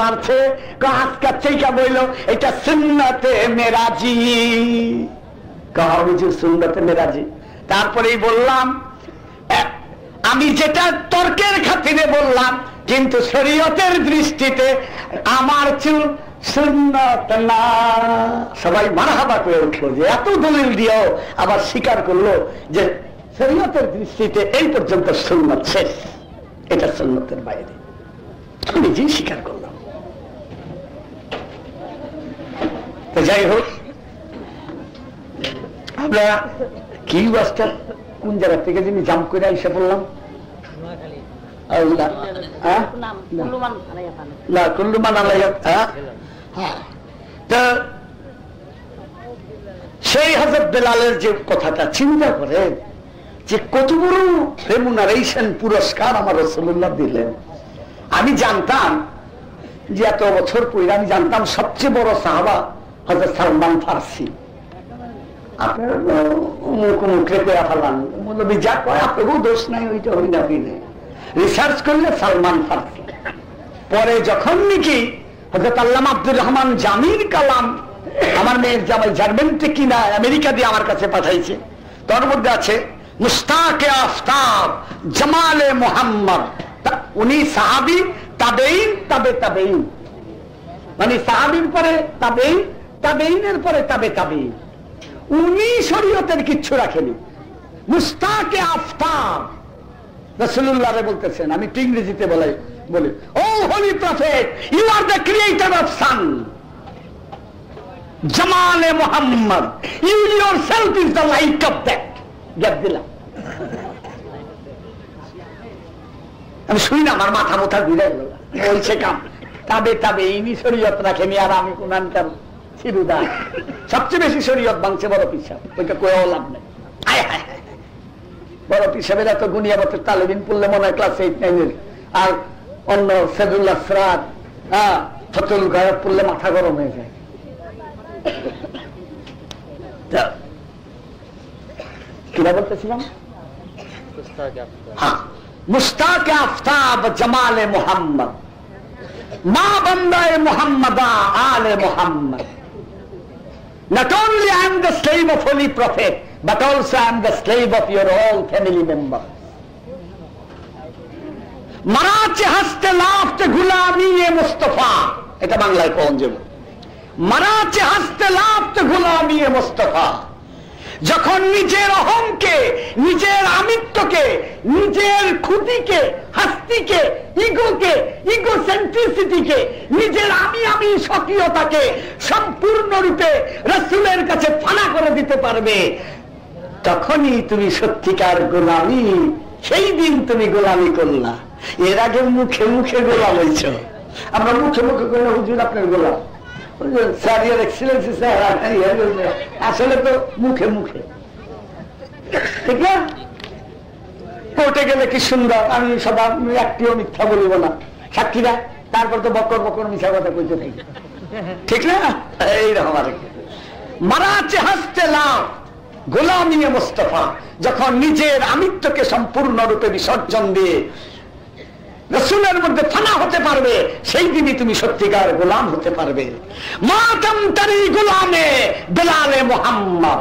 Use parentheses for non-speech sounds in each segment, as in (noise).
বাড়ছে তারপরেই বললাম আমি যেটা তর্কের খাতিরে বললাম, কিন্তু শরীয়তের দৃষ্টিতে আমার চুল সবাই মারাহাবা করে উঠল যে, এত দলিল দিয়েও আবার স্বীকার করল যে, শরীয়তের দৃষ্টিতে এই পর্যন্ত সুন্নত শেষ। এটা সুন্নতের বাইরে। নিজেই স্বীকার করলাম তো যাই হোক, আমরা কি বাসটা কোন জায়গা থেকে যিনি জাম করে এসে বললাম হ্যাঁ? হ্যাঁ? হ্যাঁ। সেই হজরত বেলালের যে কথাটা চিন্তা করে যে কত বড় রেমুনারেশন পুরস্কার আমার রসুল্লাহ দিলেন আমি জানতাম যে এত বছর পরে আমি জানতাম সবচেয়ে বড় সাহাবা সালমান ফার্সি। পরে যখন নাকি আল্লাহ আব্দুর রহমান জামির কালাম আমার মেয়ের আমেরিকা দিয়ে আমার কাছে পাঠাইছে, তার মধ্যে আছে মুস্তাকে আফতাব, জামালে মোহাম্মদ। উনি সাহাবি তাবেইন তাবে তাবেইন মানে সাহাবির পরে তাবেইন তাবেইনের পরে তাবে তাবেইন উনি শরীয়তের কিচ্ছু রাখেনি। মুস্তাকে আফতাব রসুল্লাহ বলতেছেন, আমি ইংরেজিতে বলাই বলি, O holy prophet you are the creator of sun জামালে Muhammad you yourself is the light of that gap দিলাম। আমি শুনি না, আমার মাথা মোথা ঘুরে বলছে, কাম, তাবে তাবে, ইনি শরীয়ত রাখেনি, আর আমি কোনখানকার চিরুদা সবচেয়ে বেশি শরীয়ত বাংছে বড় পিসাব। ওইটা কোয়াও লাভ নেই। বড় পড়লে মনে হয় ক্লাস এইট নাইনের আর অন্য সেদুল্লাহ হ্যাঁ ফতুল পড়লে মাথা গরম হয়ে যায়। বলতেছিলাম? হ্যাঁ মুস্তাক আফতাব জামালে মোহাম্মদ। মা বন্দায় মোহাম্মদা আলে Mohammad. Not only I am the slave of Holy Prophet, but also I am the slave of your all family members. মারাচে হাসতে লাফতে গুলামি এ মুস্তফা এটা বাংলায় কন যাব মারাচে হাসতে লাফতে গুলামি এ মুস্তফা যখন নিজের অহংকে, নিজের আমিত্বকে, নিজের খুদিকে হাস্তিকে, ইগোকে ইগো সেন্ট্রিসিটিকে নিজের আমি আমি সক্রিয়তাকে সম্পূর্ণরূপে রসুলের কাছে ফানা করে দিতে পারবে। তখনই তুমি সত্যিকার গোলামি, সেই দিন তুমি গোলামি করলা। এর আগে মুখে মুখে গোলাম হয়েছ। আমরা মুখে মুখে করলে হুজুর, আপনার গোলাম। আসলে তো মুখে মুখে। ঠিক না কোর্টে গেলে কি সুন্দর? আমি সদা একটিও মিথ্যা বলিব না। সাক্ষীরা তারপর তো বকর বকর মিথ্যা কথা কইতে থাকি। ঠিক না? এইরকম আর মারাচে হাসতে লাভ গোলামিয়ে মোস্তফা, যখন নিজের আমিত্বকে সম্পূর্ণরূপে বিসর্জন দিয়ে রসুলের মধ্যে ফানা হতে পারবে, সেই দিনই তুমি সত্যিকার গোলাম হতে পারবে। গোলামে বেলালে মোহাম্মদ।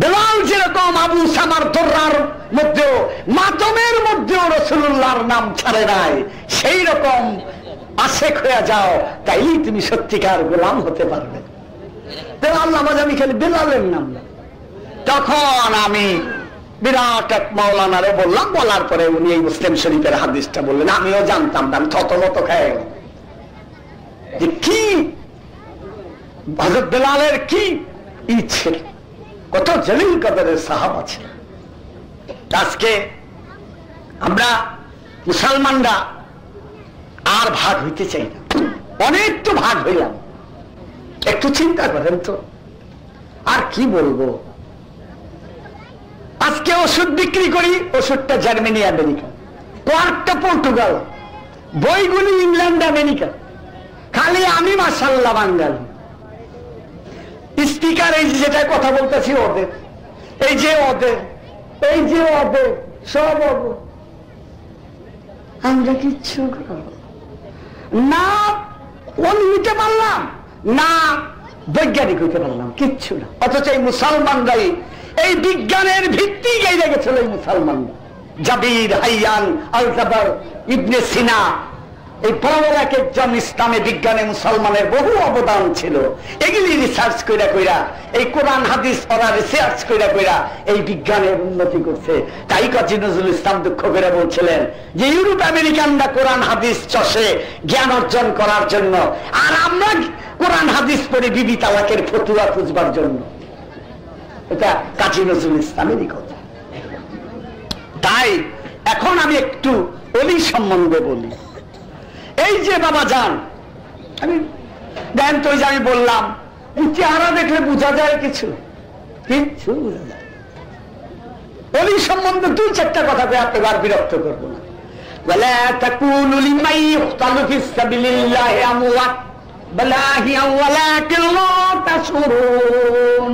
বেলাল যেরকম আবু সামার তোর্রার মধ্যেও, মাতমের মধ্যেও রসুল্লাহর নাম ছাড়ে নাই, সেই রকম আশেক হয়ে যাও তাই তুমি সত্যিকার গোলাম হতে পারবে। আল্লাহ আমি খালি বেলালের নাম তখন আমি বিরাট এক মাওলানারে বললাম, বলার পরে উনি এই মুসলিম শরীফের হাদিসটা বললেন, আমিও জানতাম না, আমি থত মত খাই যে কি? হজরত বেলালের কি ইচ্ছে? কত জলিল কদরের সাহাব আছে আজকে আমরা মুসলমানরা আর ভাগ হইতে চাই না, অনেক তো ভাগ হইলাম। একটু চিন্তা করেন তো, আর কি বলব? আজকে ওষুধ বিক্রি করি, ওষুধটা জার্মানি, আমেরিকা। কোয়ারটা পর্তুগাল, বইগুলি ইংল্যান্ড, আমেরিকা। খালি আমি মাসাল্লাহ বাঙ্গাল স্পিকার, এই যেটা কথা বলতেছি, ওদের। এই যে ওদের, এই যে ওদের, সব আমরা কিচ্ছু না। কোন নিতে পারলাম। না, বৈজ্ঞানিক হইতে পারলাম, কিচ্ছু না। অথচ এই মুসলমানরাই এই বিজ্ঞানের ভিত্তি গাইলে গেছিল এই মুসলমানরা জাবির, হাইয়ান আলজাবার ইবনে সিনা। এই বড় এক একজন ইসলামে বিজ্ঞানে মুসলমানের বহু অবদান ছিল। এগুলি রিসার্চ কইরা কইরা, এই কোরআন, হাদিস পড়া রিসার্চ কইরা কইরা এই বিজ্ঞানের উন্নতি করছে। তাই কাজী নজরুল ইসলাম দুঃখ করে বলছিলেন যে, ইউরোপ আমেরিকানরা কোরআন, হাদিস, চষে জ্ঞান অর্জন করার জন্য, আর আমরা কোরআন, হাদিস পড়ে বিবি তালাকের ফতুয়া খুঁজবার জন্য। এটা কাজী নজরুল ইসলামেরই কথা তাই এখন আমি একটু অলি সম্বন্ধে বলি এই যে বাবা যান আমি দেন তো যে আমি বললাম চেহারা দেখলে বোঝা যায় কিছু কিচ্ছু বোঝা যায় অলি সম্বন্ধে দুই চারটা কথা এবার বিরক্ত করবো না ولا تكونوا لمن يقتل في سبيل الله اموات بل احياء ولكن لا تشعرون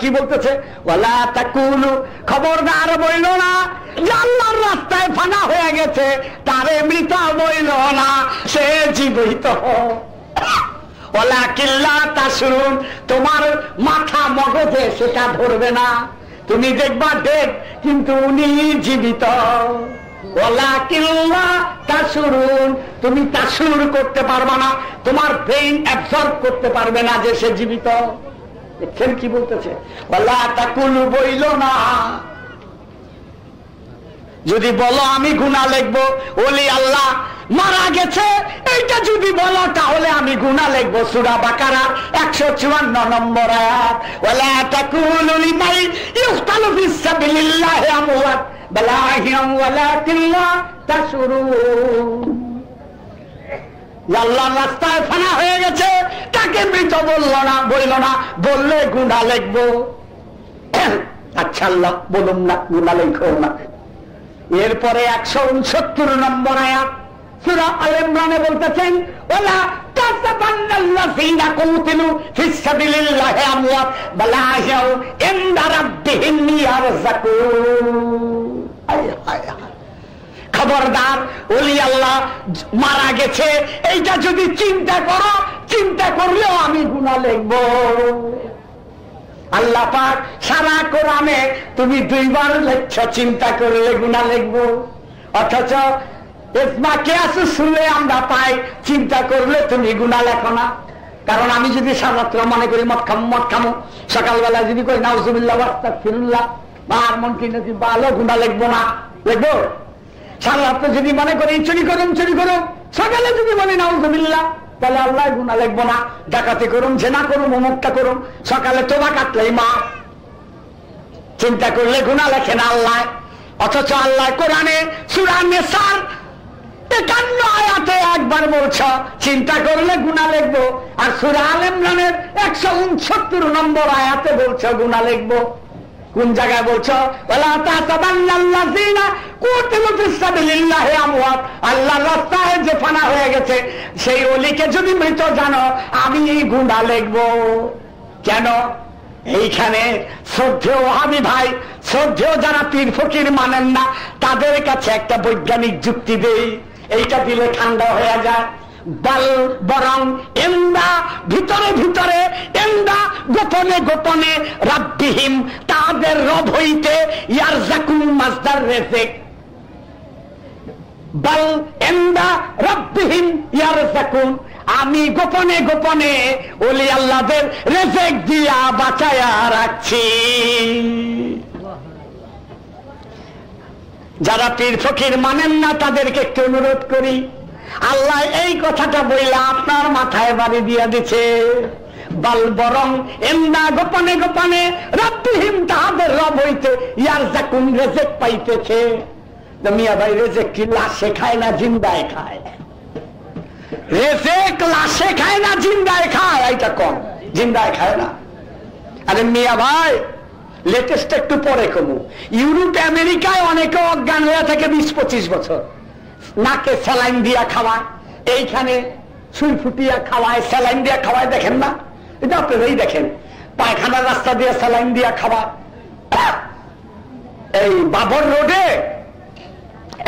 কি বলতেছে? খবরদার বইল না আল্লাহর রাস্তায় ফানা হয়ে গেছে, তারে মৃত বইল না, সে জীবিত। ওলা কিল্লা তা শুনুন তোমার মাথা মগজে সেটা ধরবে না। তুমি দেখবা ডেট কিন্তু উনি জীবিত। ওলা কিল্লা তাসুরুন, তুমি তাসুর করতে পারবা না, তোমার ব্রেইন অ্যাবজর্ব করতে পারবে না যে সে জীবিত। দেখছেন কি বলতেছে? যদি বলো আমি গুণা লিখব, ওলি আল্লাহ মারা গেছে, এইটা যদি বলো তাহলে আমি গুণা লিখব। সুরা বাকারা একশো চুয়ান্ন নম্বর রাস্তায় ফানা হয়ে গেছে তাকে মৃত বলল না বলল না, বললে গুণা লিখব। আচ্ছা আল্লাহ, বলুন না, গুণা লেখো না। এরপরে একশো উনসত্তর নম্বর আয়াত, সুরা বলতেছেন খবরদার, ওলি আল্লাহ মারা গেছে। এইটা যদি চিন্তা করো, চিন্তা করলেও আমি গুণা লিখব। আল্লাহ পাক সারা কোরআনে তুমি দুইবার লেখছ, চিন্তা করলে গুণা লিখব। অথচ শুনলে আমরা পাই, চিন্তা করলে তুমি গুণা লেখো না। কারণ আমি যদি সারাত্র মনে করি, মদ খামো মদ খামো, সকালবেলা যদি করি নাউজুবিল্লাহ ফিরুল্লাহ বা আর মন কিনে ভালো গুণা লিখব না, লিখব? সারাত্র যদি মনে করি চুরি করুন চুরি করুন সকালে যদি বলি নাউজুবিল্লাহ তাহলে আল্লাহ গুণা লিখব না। ডাকাতি করুন, জেনা করুন অমুকটা করুন, সকালে তোবা কাটলেই মা। চিন্তা করলে গুণা লেখে না আল্লাহ। অথচ আল্লাহ কোরআনে সুরানে সার একান্ন আয়াতে একবার বলছ, চিন্তা করলে গুণা লিখব। আর সুরা আল ইমরানের একশো উনসত্তর নম্বর আয়াতে বলছ গুণা লিখব। কোন জায়গায় বলছো? আল্লাহ রাস্তায় যে ফানা হয়ে গেছে, সেই অলিকে যদি মৃত জানো, আমি এই গুণা লিখব। কেন? এইখানে শ্রদ্ধেয় হাবি ভাই, শ্রদ্ধেয় যারা পীর ফকির মানেন না, তাদের কাছে একটা বৈজ্ঞানিক যুক্তি দেই। এইটা দিলে ঠান্ডা হয়ে যায়। বল বরং এন্দা, ভিতরে ভিতরে এন্দা, গোপনে গোপনে রাব্বিহীম, তাদের রব হইতে ইয়ার জাকুম মাজদার রেজেক। বল এন্দা, রব্বিহীম ইয়ার জাকুম আমি গোপনে গোপনে ওলি আল্লাহদের রেজেক দিয়া বাঁচায়া রাখছি। যারা পীর ফকির মানেন না, তাদেরকে একটু অনুরোধ করি। আল্লাহ এই কথাটা বইলে আপনার মাথায় বাড়ি দিয়া দিছে। বল বরং এমনা গোপনে গোপনে রব্বিহীন তাহাদের রব হইতে ইয়ার রেজেক পাইতেছে। মিয়া ভাই, রেজেক কি লাশে খায় না জিন্দায় খায়? রেজেক লাশে খায় না জিন্দায় খায়, এইটা কম, জিন্দায় খায় না। আরে মিয়া ভাই লেটেস্ট একটু পরে কমু। ইউরোপ, আমেরিকায় অনেকে অজ্ঞান হয়ে থাকে বিশ পঁচিশ বছর। নাকে স্যালাইন দিয়া খাওয়ায় এইখানে সুই ফুটিয়া খাওয়ায়, স্যালাইন দিয়া খাওয়ায় দেখেন না? এটা আপনারাই দেখেন। পায়খানার রাস্তা দিয়ে স্যালাইন দিয়া খাওয়া। এই বাবর রোডে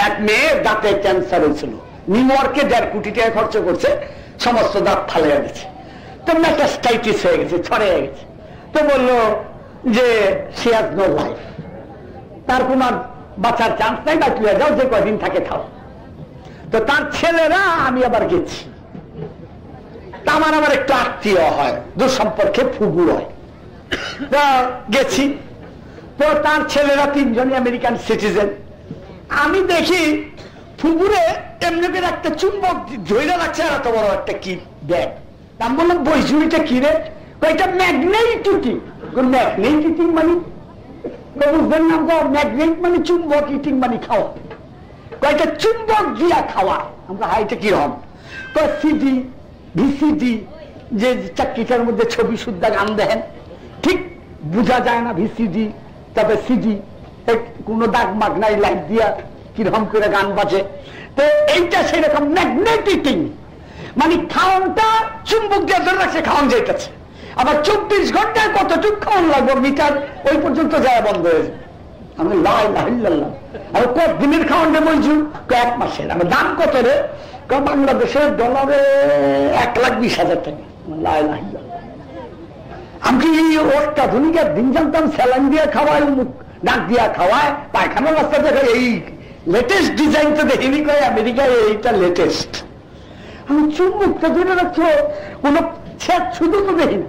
এক মেয়ে দাঁতে ক্যান্সার হয়েছিল। নিউ ইয়র্কে দেড় কোটি টাকা খরচ করছে, সমস্ত দাঁত ফালে গেছে তো মেটাস্টাইটিস হয়ে গেছে ছড়ে গেছে। তো বলল যে সি নো লাইফ তার কোন বাঁচার চান্স নাই বা তুই যাও, যে কয়দিন থাকে খাও। তো তার ছেলেরা, আমি আবার গেছি। আমার আবার একটু আত্মীয় হয় দূর সম্পর্কে ফুবু হয় গেছি। তো তার ছেলেরা তিনজনই আমেরিকান সিটিজেন। আমি দেখি ফুগুরে এমনি করে একটা চুম্বক ধৈরা রাখছে এত বড় একটা কি ব্যাগ। আমি বললাম, বৈজুড়িটা কি রে? এটা ম্যাগনেটিং ম্যাগনেটিং মানে? বুঝবেন না ম্যাগনেট মানে চুম্বক, ইটিং মানে খাওয়া। কয়েকটা চুম্বক দিয়া খাওয়া। আমরা হাইটা কীরকম সিডি ভিসিডি যে চাকরিটার মধ্যে ছবি শুদ্ধা গান দেখেন, ঠিক বোঝা যায় না ভিসিডি তবে সিডি কোন দাগ মাগ নাই, লাইট দিয়া কীরকম করে গান বাজে। তো এইটা সেরকম ম্যাগনেটিং মানে খাওয়ানটা চুম্বক দিয়ে ধরে রাখছে, খাওয়ান যেতেছে আবার চব্বিশ ঘন্টায় কতটুক খাওয়ান লাগবো মিটার ওই পর্যন্ত যায় বন্ধ হয়ে যাবে আমি লাই লাহিল্লাম আর কত দিনের খাওয়ান বলছি? কয়েক মাসের। আমার দাম কত রে? বাংলাদেশের ডলারে এক লাখ বিশ হাজার টাকা। লাই লাহিল্লাম আমি কি অত্যাধুনিক দিন জানতাম স্যালাইন দিয়ে খাওয়ায়, মুখ ডাক দিয়া খাওয়ায়? পায়খানা রাস্তা দেখে এই লেটেস্ট ডিজাইন তো দেখিনি কয়, আমেরিকায় এইটা লেটেস্ট আমি চুম্বকটা ধরে রাখছো কোন শুধু তো দেখি না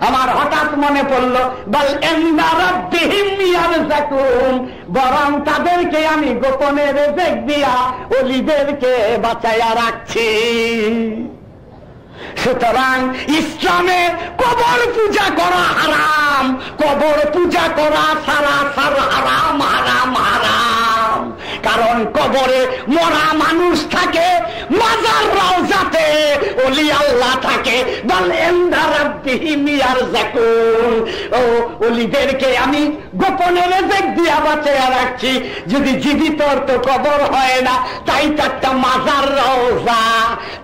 আমার হঠাৎ মনে পড়ল বরং তাদেরকে আমি গোপনে রেজেক দিয়া অলিদেরকে বাঁচাইয়া রাখছি। সুতরাং ইসলামে কবর পূজা করা হারাম, কবর পূজা করা সারা সারা হারাম হারাম হারাম। কারণ কবরে মরা মানুষ থাকে মাজাররাও যাতে অলি আল্লাহ থাকে। অলিদেরকে আমি গোপনে রেজেক দিয়া বাঁচিয়ে রাখছি। যদি জীবিত তো কবর হয় না, তাই তারটা মাজার রওজা।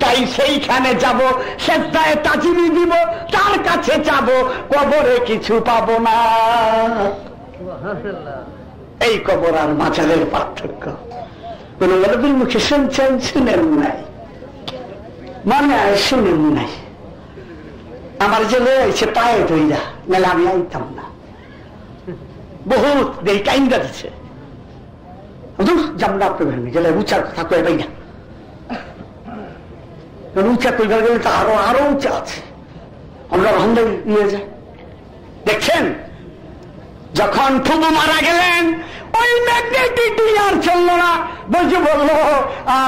তাই সেইখানে যাব শেষদায় তাজিমি দিব, তার কাছে যাব, কবরে কিছু পাবো না। এই কবর আর মাজারের পার্থক্য। কোন গল্পের মুখে শুনছেন, শুনেন নাই। মনে শুনেন নাই। আমার যে লয়েছে পায়ে ধইরা নাহলে আমি আইতাম না। বহুত দেই টাইমটা দিচ্ছে জামলা আপনার গেলে উচার কথা কয়ে পাই না উঁচা কইবার গেলে তো আরও আরও উঁচা আছে। আমরা ভান্ডার নিয়ে যাই। দেখছেন যখন ফুবু মারা গেলেন ওই ম্যাগনেটিক আর চলল না। বলছি, বলল,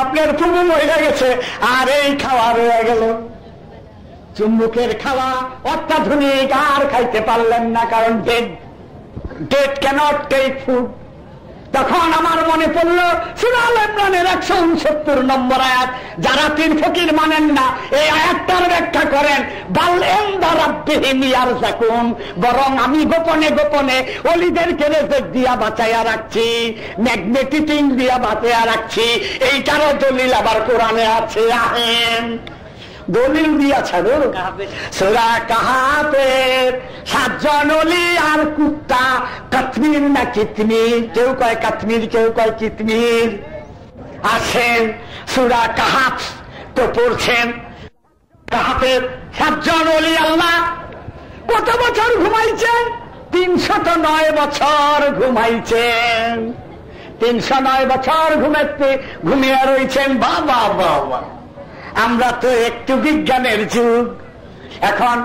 আপনার চুমু হয়ে গেছে, আর এই খাওয়া রয়ে গেল। চুম্বুকের খাওয়া অত্যাধুনিক, আর খাইতে পারলেন না, কারণ that that cannot take food তখন আমার মনে পড়ল, সুরাল ইমরানের একশো উনসত্তর নম্বর আয়াত, যারা তিন ফকির মানেন না, এই আয়াতটার ব্যাখ্যা করেন বরং আমি গোপনে গোপনে অলিদেরকে রেজেক দিয়া বাঁচাইয়া রাখছি ম্যাগনেটিং দিয়া বাঁচাইয়া রাখছি, এইটারও দলিল আবার কোরআনে আছে, আহেন। দলিল দিয়া সোরা কাহাতে সাতজন অলি আর কুত্তা। কাশ্মীর না কিতমির? কেউ কয় কাশ্মীর কেউ কয় কিতমির? আসেন সুরা কাহাত তো পড়ছেন। কাহাতের সাতজন অলি আল্লাহ কত বছর ঘুমাইছেন? তিনশত নয় বছর ঘুমাইছেন। তিনশো নয় বছর ঘুমাতে ঘুমিয়ে রয়েছেন বাবা বাবা। আমরা তো একটু বিজ্ঞানের যুগ এখন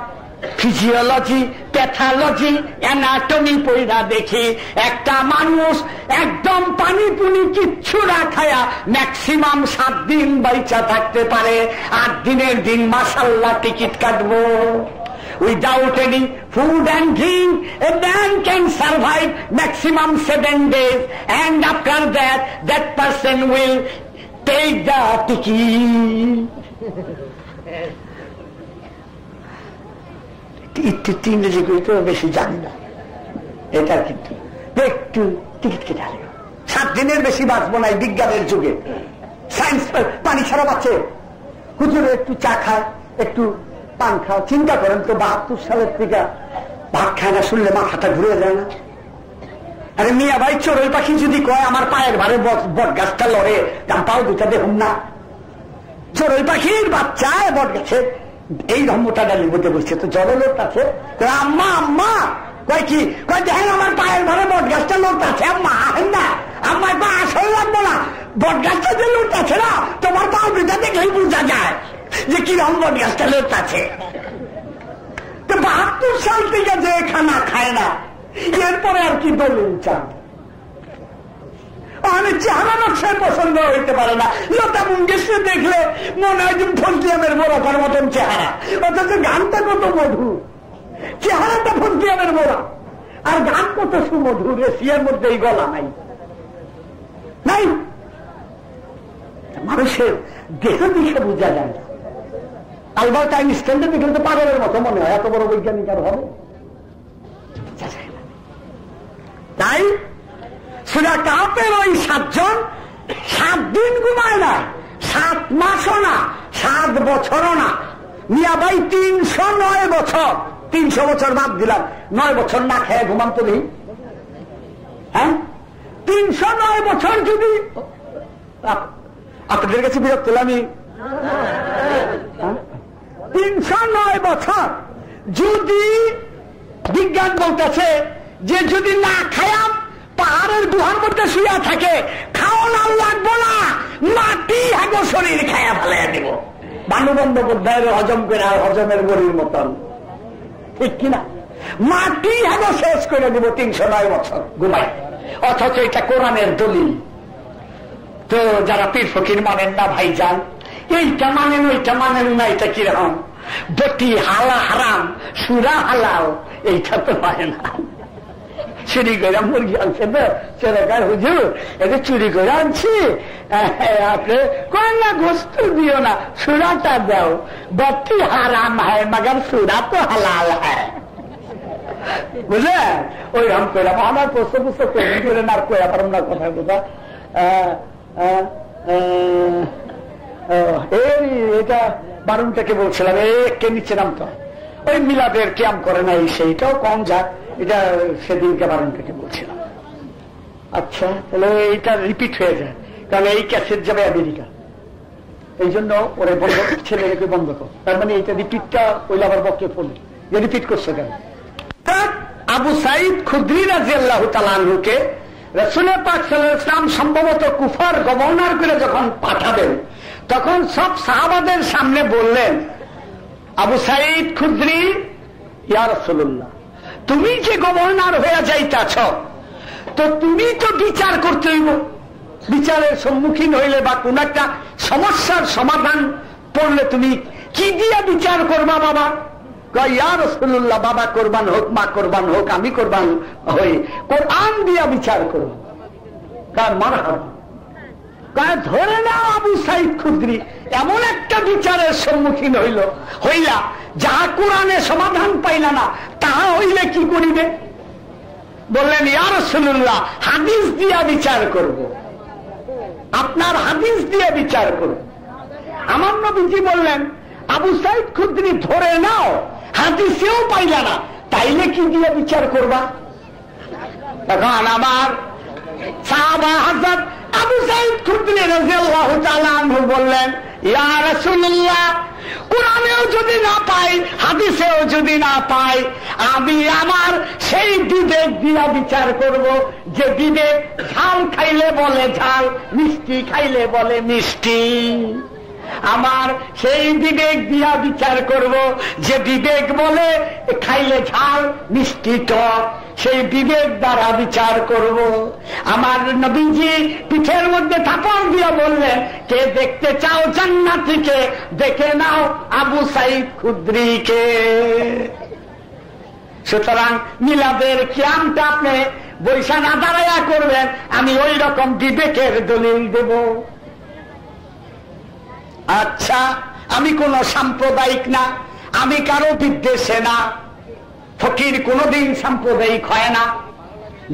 ফিজিওলজি প্যাথালজি অ্যানাটমি পইরা দেখি, একটা মানুষ একদম পানি পুনি কিচ্ছু না খায়া ম্যাক্সিমাম সাত দিন বাইচা থাকতে পারে, আট দিনের দিন মাসাল্লাহ টিকিট কাটবো without any food and drink a man can survive maximum seven days and after that that person will take the ticket. ইংরেজি তো বেশি জানি না। এটা কিন্তু একটু টিকিট কেটে আসবে সাত দিনের বেশি বাঁচবো না বিজ্ঞানের যুগে। সায়েন্স পানি ছাড়া বাঁচে। হুজুরে একটু চা খায়, একটু পান খাও চিন্তা করেন তো, বাহাত্তর সালের থেকে ভাত খায় না, শুনলে মাথাটা ঘুরে যায় না। আরে মিয়া ভাই চোরই পাখি যদি কয়, আমার পায়ের ভারে বট গাছটা লড়ে তার পাও দুটা দেখুন না। চোরই পাখির বাচ্চায় বট গাছের এই ধর্মটা ডালির মধ্যে বসছে। তো জলের আছে। আম্মা আম্মা! কয়, কি? কয়, দেখেন আমার পায়ের ভারে বট গাছটা লোট আছে। আম্মা, আহেন না। আমার পা আসলে লাগবো না। বট গাছটা যে লোট আছে না, তোমার পাও দুটা দেখলেই বোঝা যায় যে কিরম বট গাছটা লোট আছে। বাহাত্তর সাল থেকে যে খানা খায় না, এরপরে আর কি দলিল চান? আমি চেহারা নকশায় পছন্দ হইতে পারে না। লতা মঙ্গেশকে দেখলে মনে হয় যে মতন চেহারা। অথচ গানটা কত মধুর। চেহারাটা আর গান কত মধ্যে এই গলা নাই। নাই। মানুষের দেহ দিকে বোঝা যায় না। আলবার্ট আইনস্টাইনটা দেখলে তো পাগলের মতো মনে হয়, এত বড় বৈজ্ঞানিক আর হবে। তাই সুরা কাপের ওই সাতজন সাত দিন ঘুমায় না, সাত মাসও না, সাত বছরও না। মিয়া ভাই তিনশো নয় বছর, তিনশো বছর বাদ দিলাম, নয় বছর না খেয়ে ঘুমান তো নেই। হ্যাঁ? তিনশো নয় বছর যদি আপনাদের কাছে বিরক্ত আমি তিনশো নয় বছর যদি বিজ্ঞান বলতেছে যে যদি না খায়াম পাহাড়ের গুহার মধ্যে শুয়া থাকে। খাওয়ানো লাগবো না। মাটি হাগো শরীর খায়া ফেলাই দিব। বানু বন্দ্যোপাধ্যায়ের হজম করে হজমের বড়ির মতন। ঠিক কিনা? মাটি হাগো শেষ করে দেব তিনশো নয় বছর। ঘুমাই অথচ এটা কোরআনের দলিল। তো যারা পীর ফকির মানেন না ভাই যান, এইটা মানেন, ওইটা মানেন না, এটা কীরকম? বটি হালা হারাম, সুরা হালাও এইটা তো হয় না। চুরি করে মুরগি আনছে তো সেরকার হুজুর এটা চুরি করে আনছি। আপনি কোন না গোস্ত দিও না, সুরাটা দাও। বটি হারাম হয়, মগর সুরা তো হালাল হয়। বুঝলেন? ওই রকম করে, আমার প্রশ্ন পুস্তক তৈরি করে না কয়া পারম না কথা কথা এই, এটা বারুনটাকে বলছিলাম, এ, কে নিচ্ছে নাম তো ওই মিলাদের ক্যাম করে নাই, সেইটাও কম যাক। এটা সেদিনকে বারণটাকে বলছিলাম। আচ্ছা তাহলে এইটা রিপিট হয়ে যায়। কারণ এই ক্যাসেট যাবে আমেরিকা। এই জন্য ওরা বন্ধ ছেলেকে বন্ধ কর। তার মানে এইটা রিপিটটা ওই আবার বকে ফোন রিপিট করছে কেন? আবু সাইদ খুদ্রি রাজি আল্লাহ তালুকে রসুলের পাক ইসলাম সম্ভবত কুফার গভর্নর করে যখন পাঠাবেন, তখন সব সাহাবাদের সামনে বললেন, আবু সাইদ খুদ্রি ইয়ার রসুল্লাহ তুমি যে গভর্নর হয়ে যাইতেছ, তো তুমি তো বিচার করতে হইব। বিচারের সম্মুখীন হইলে বা কোন একটা সমস্যার সমাধান পড়লে তুমি কি দিয়া বিচার করবা বাবা? রসুল্লাহ বাবা কোরবান হোক মা কোরবান হোক, আমি কোরবান হই। কোরআন দিয়া বিচার করব কার মারা ধরে নাও আবু সাইদ খুদ্রি। এমন একটা বিচারের সম্মুখীন হইল। হইলা যাহা কোরআনে সমাধান পাইলা না তাহা হইলে কি করিবে? বললেন ইয়ার রসুল্লাহ হাদিস দিয়া বিচার করব। আপনার হাদিস দিয়ে বিচার করব। আমার নবীজি বললেন, আবু সাইদ খুদ্রি, ধরে নাও, হাদিসেও পাইলা না, তাইলে কি দিয়ে বিচার করবা? এখন আমার সাহাবা হাজার আবু সাইদ খুদ্ি রাজিয়াল্লাহ তাআলা বললেন, ইয়া রাসূলুল্লাহ, কোরআনেও যদি না পাই, হাদিসেও যদি না পাই, আমি আমার সেই বিবেক দিয়া বিচার করব, যে বিবেক ঝাল খাইলে বলে ঝাল, মিষ্টি খাইলে বলে মিষ্টি। আমার সেই বিবেক দিয়া বিচার করব, যে বিবেক বলে খাইলে ঝাল, মিষ্টি টক, সেই বিবেক দ্বারা বিচার করব। আমার নবীজি পিঠের মধ্যে থাপড় দিয়ে বললেন, কে দেখতে চাও জান্নাতিকে, দেখে নাও আবু সাইদ খুদ্রিকে। সুতরাং মিলাদের কিয়ামটা আপনি বৈশা না দাঁড়াইয়া করবেন, আমি ওই রকম বিবেকের দলিল দেব। আচ্ছা আমি কোন সাম্প্রদায়িক না, আমি কারও বিদ্বেষে না। ফকির কোনদিন সাম্প্রদায়িক হয় না।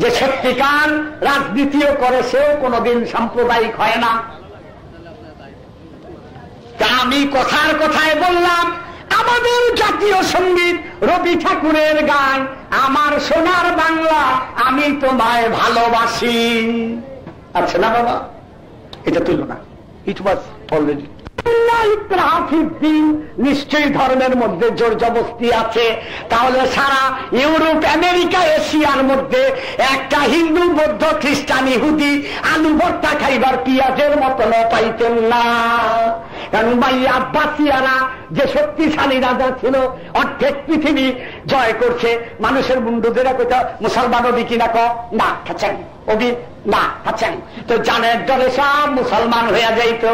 যে সত্যিকার রাজনীতিও করে, সেও কোনদিন সাম্প্রদায়িক হয় না। তা আমি কথার কথায় বললাম, আমাদের জাতীয় সংগীত রবি ঠাকুরের গান, আমার সোনার বাংলা, আমি তোমায় ভালোবাসি। আচ্ছা না বাবা, এটা তুলব না ইট ওয়াজ অলরেডি নিশ্চয়ই ধর্মের মধ্যে জোর জবস্তি আছে। তাহলে সারা ইউরোপ, আমেরিকা, এশিয়ার মধ্যে একটা হিন্দু, বৌদ্ধ, খ্রিস্টান, ইহুদি আলু ভর্তা খাইবার পিয়াজের মতন পাইতেন না। কারণ ভাই, আব্বাসিয়ারা যে শক্তিশালী রাজা ছিল, অর্ধেক পৃথিবী জয় করছে। মানুষের মুন্ডুদের কোথাও মুসলমান অবি কিনা ক? না, খাচ্ছেন। অবি না খাচ্ছেন তো জানের ডরে সব মুসলমান হয়ে যাইত,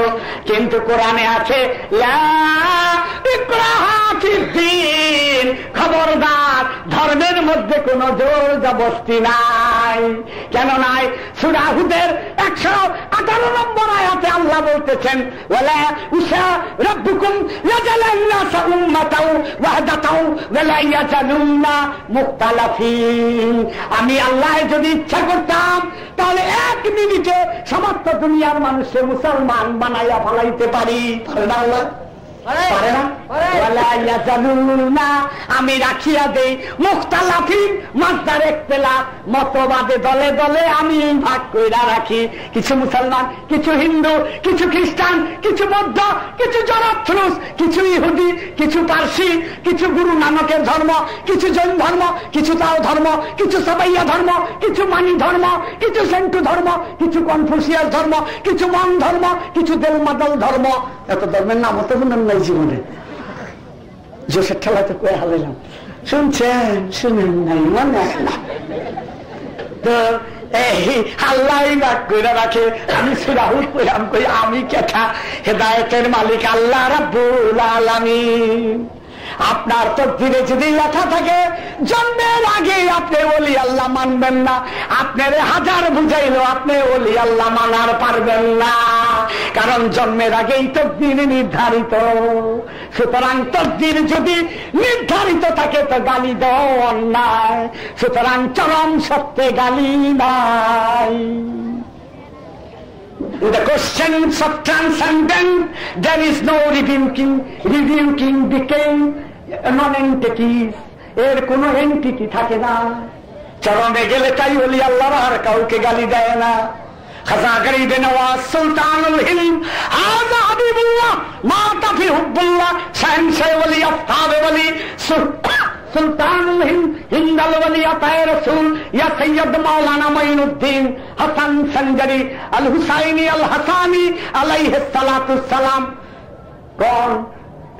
কিন্তু কোরআনে আছে খবরদার, ধর্মের মধ্যে কোন জোর জবস্তি নাই। কেন নাই? সুরাহুদের একশো আঠারো নম্বর আয়াতে আল্লাহ বলতেছেন বলে উষা রব্বুকুম আমি আল্লাহ যদি ইচ্ছা করতাম তাহলে এক মিনিটে সমস্ত দুনিয়ার মানুষকে মুসলমান বানাইয়া ফলাইতে পারি। আল্লাহ? আমি রাখিয়া দেই। মুক্তালাফি মাস্টার এক পেলা মতবাদে দলে দলে আমি ভাগ করে রাখি। কিছু মুসলমান কিছু হিন্দু কিছু খ্রিস্টান কিছু বৌদ্ধ কিছু জরাথ্রুস কিছু ইহুদি কিছু পার্সি কিছু গুরু নানকের ধর্ম কিছু জৈন ধর্ম কিছু তাও ধর্ম কিছু সবাইয়া ধর্ম কিছু মানি ধর্ম কিছু সেন্টু ধর্ম কিছু কনফুসিয়াস ধর্ম কিছু মন ধর্ম কিছু দেলমাদল ধর্ম। এত ধর্মের নাম হতে মনে নাই। জীবনে। জোসের ঠেলাতে করে হালাইলাম। শুনছেন? শুনেন নাই, মনে তো আমি সুরাহুল কেঠা হেদায়তের মালিক আল্লাহ রাব্বুল আলামিন। আপনার তকদিরে যদি লেখা থাকে জন্মের আগে আপনি ওলি আল্লাহ মানবেন না। আপনার হাজার বুঝাইল আপনি ওলি আল্লাহ মানার পারবেন না। কারণ জন্মের আগেই তকদির নির্ধারিত। সুতরাং তকদির যদি নির্ধারিত থাকে তো গালি দেওয়া অন্যায় সুতরাং চরম সত্যে গালি নাই। The questions of transcendence, there is no rebuking. Rebuking became non-entities. এর কোন এন্টিটি থাকে না চরমে গেলে তাই হলি আল্লাহ আর কাউকে গালি দেয় না খাজা সুলতানুল হিন্দ হাজা হাবিবুল্লাহ মঈনুদ্দিন হাসান সঞ্জরি আল হুসাইনি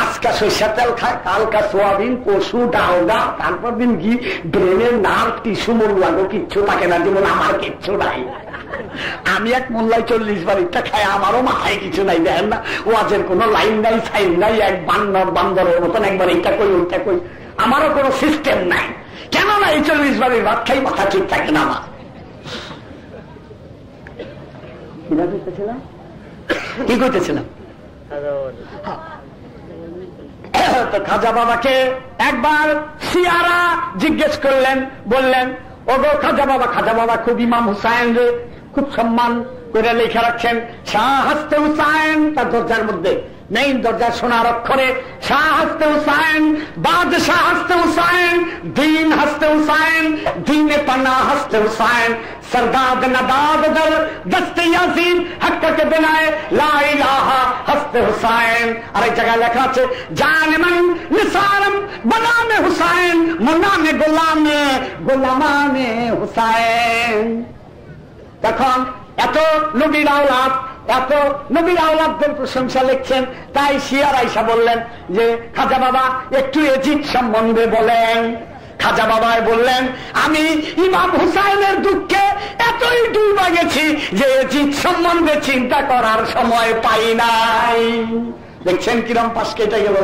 আজকা সরিষা তেল খায় কালকা সোয়াবিন পশু ডালগা তারপর দিন কি ব্রেনের নার টিসু মন লাগো কিচ্ছু থাকে না যেমন আমার কিচ্ছু নাই। আমি এক মোল্লাই চল্লিশ বাড়িটা খাই আমারও মাথায় কিছু নাই দেখেন না ওয়াজের কোন লাইন নাই সাইন নাই এক বান্দর বান্দরের মতন একবার এইটা কই ওইটা কই। আমারও কোনো সিস্টেম নাই। কেন না এই চল্লিশ বাড়ির ভাত খাই মাথা ঠিক থাকে না আমার? কি করতেছিলাম তো খাজা বাবাকে একবার সিয়ারা জিজ্ঞেস করলেন, বললেন ও গো খাজা বাবা খাজা বাবা, খুব ইমাম হুসাইন রে, খুব সম্মান করে লেখা রাখছেন। শাহ হাসতে হুসাইন তার দরজার মধ্যে মেইন দরজা সোনার অক্ষরে শাহ হাস্তে হুসাইন বাদশাহ হাস্তে হুসাইন দিন হাস্তে হুসাইন দিনে পানা হাস্তে হুসাইন सरदाद नदाद दर दस्ते यासीन हक के बिनाए ला इलाहा हस्ते हुसैन আর এক জায়গায় লেখা আছে জানমান নিসারম বনামে হুসাইন মুনামে গোলামে গোলামানে হুসাইন তখন এত নবীর আওলাদ এত নবীর আওলাদদের প্রশংসা লিখছেন, তাই শিয়ার আইসা বললেন যে, খাজা বাবা, একটু এজিদ সম্বন্ধে বলেন। খাজা বাবায় বললেন, আমি ইমাম হুসাইনের দুঃখে এতই ডুবা গেছি যে এজিদ সম্বন্ধে চিন্তা করার সময় পাই নাই। দেখছেন কিরম পাশ কেটে গেল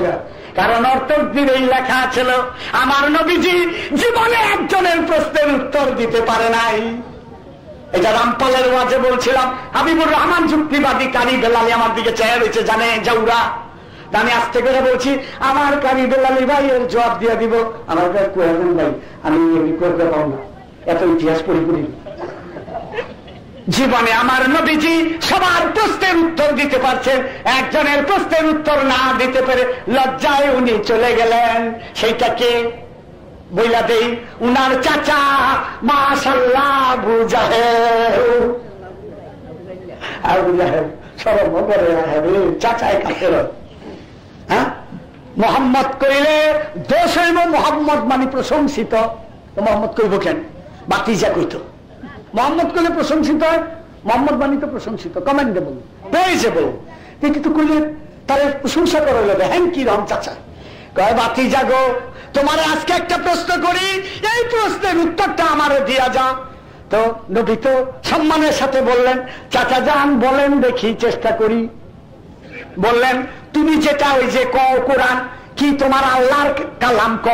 কারণ অর্থকদের এই লেখা ছিল, আমার নবীজি জীবনে একজনের প্রশ্নের উত্তর দিতে পারে নাই। এটা রামপালের ওয়াজে বলছিলাম, হাবিবুর রহমান যুক্তিবাদী কারি বেলালি আমার দিকে চেয়ে রয়েছে, জানে জাউরা। আমি আস্তে করে বলছি, আমার কারি বেলালি ভাই, এর জবাব দিয়ে দিব। আমার কোয়াবেন ভাই? আমি করতে পারব না। এত ইতিহাস পরিপুরি জীবনে আমার নবীজি সবার প্রশ্নের উত্তর দিতে পারছেন। একজনের প্রশ্নের উত্তর না দিতে পেরে লজ্জায় উনি চলে গেলেন। সেইটাকে বইলা দেই, উনার চাচা, মাশাল্লাহ বুঝাহে। আর বুঝাহে, সরব করে চাচায় কাছে হ্যাঁ? মোহাম্মদ করিলে দোষ হইব, মোহাম্মদ মানে প্রশংসিত। মোহাম্মদ কইব কেন? বাতিজা কইত। মোহাম্মদ করলে প্রশংসিত হয়, মোহাম্মদ বাণী তো প্রশংসিত। কমেন্ডেবল প্রেজেবল কিন্তু করলে তার প্রশংসা করা হ্যাঁ কি রম চাচা? কয় বাতি জাগো তোমার আজকে একটা প্রশ্ন করি, এই প্রশ্নের উত্তরটা আমারও দিয়া যা তো নবী তো সম্মানের সাথে বললেন, চাচা যান, বলেন দেখি, চেষ্টা করি। বললেন, তুমি যেটা ওই যে ক কোরআন, কি তোমার আল্লাহর কালাম ক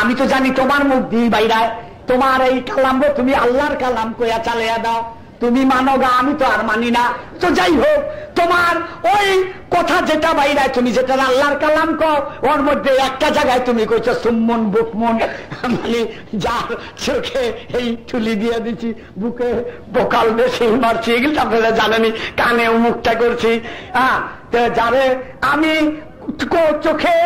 আমি তো জানি তোমার মুখ দিয়ে বাইরায় তোমার এই কালাম তুমি আল্লাহর কালাম কয়া চালিয়া দাও। তুমি মানো গা, আমি তো আর মানি না। তো যাই হোক, তোমার ওই কথা যেটা বাইরায়, তুমি যেটা আল্লাহর কালাম কও, ওর মধ্যে একটা জায়গায় তুমি কইছো সুমন বুকমন। মানে যার চোখে এই তুলি দিয়ে দিছি, বুকে বোকাল বেশি মারছি, এগুলো আপনারা জানেনি কানে মুখটা করছি। হ্যাঁ যারে আমি চোখে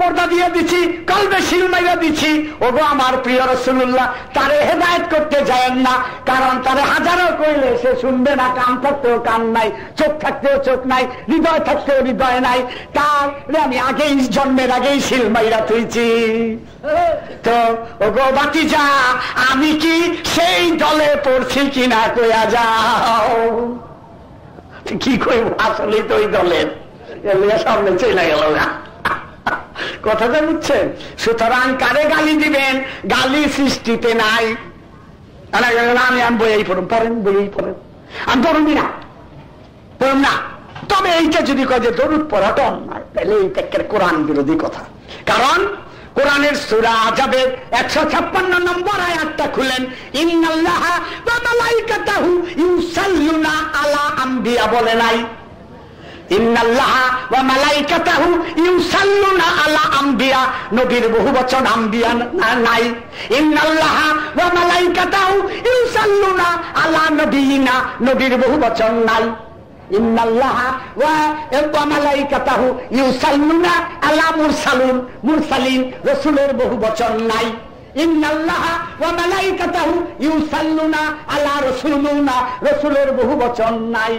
পর্দা দিয়ে দিচ্ছি কালবে শিল মাইরা দিচ্ছি ওগো আমার প্রিয় রসুল্লাহ তারে হেদায়ত করতে যায় না, কারণ তারে হাজারো কইলে সে শুনবে না, কান থাকতেও কান নাই, চোখ থাকতেও চোখ নাই, হৃদয় থাকতেও হৃদয় নাই। তার আমি আগেই জন্মের আগেই শিল মাইরা তুইছি তো ওগো বাতি যা, আমি কি সেই দলে পড়ছি কিনা কইয়া যাও। কি কইব আসলে তো ওই দলের। সামনে চলে গেল না কথাটা বুঝছেন? সুতরাং কারে গালি দিবেন? গালি সৃষ্টিতে নাই। আমি আমি বইয়েই পড়ুন, পড়েন, বইয়েই পড়েন। আমি পড়ুনি না। পড়ুন না। তবে এইটা যদি কয় যে দরুদ পড়াটা অন্যায়, তাহলে এইটা কোরআন বিরোধী কথা। কারণ কোরআনের সুরা যাবে একশো ছাপ্পান্ন নম্বর আয়াতটা খুলেন, ইন্নাল্লাহ বলে নাই। নবীর বহু বচন আম্বিয়া নাই। আলা নবিয়িনা নবীর বহু বচন নাই। রাসূলের বহু বচন নাই। রাসূলের বহু বচন নাই।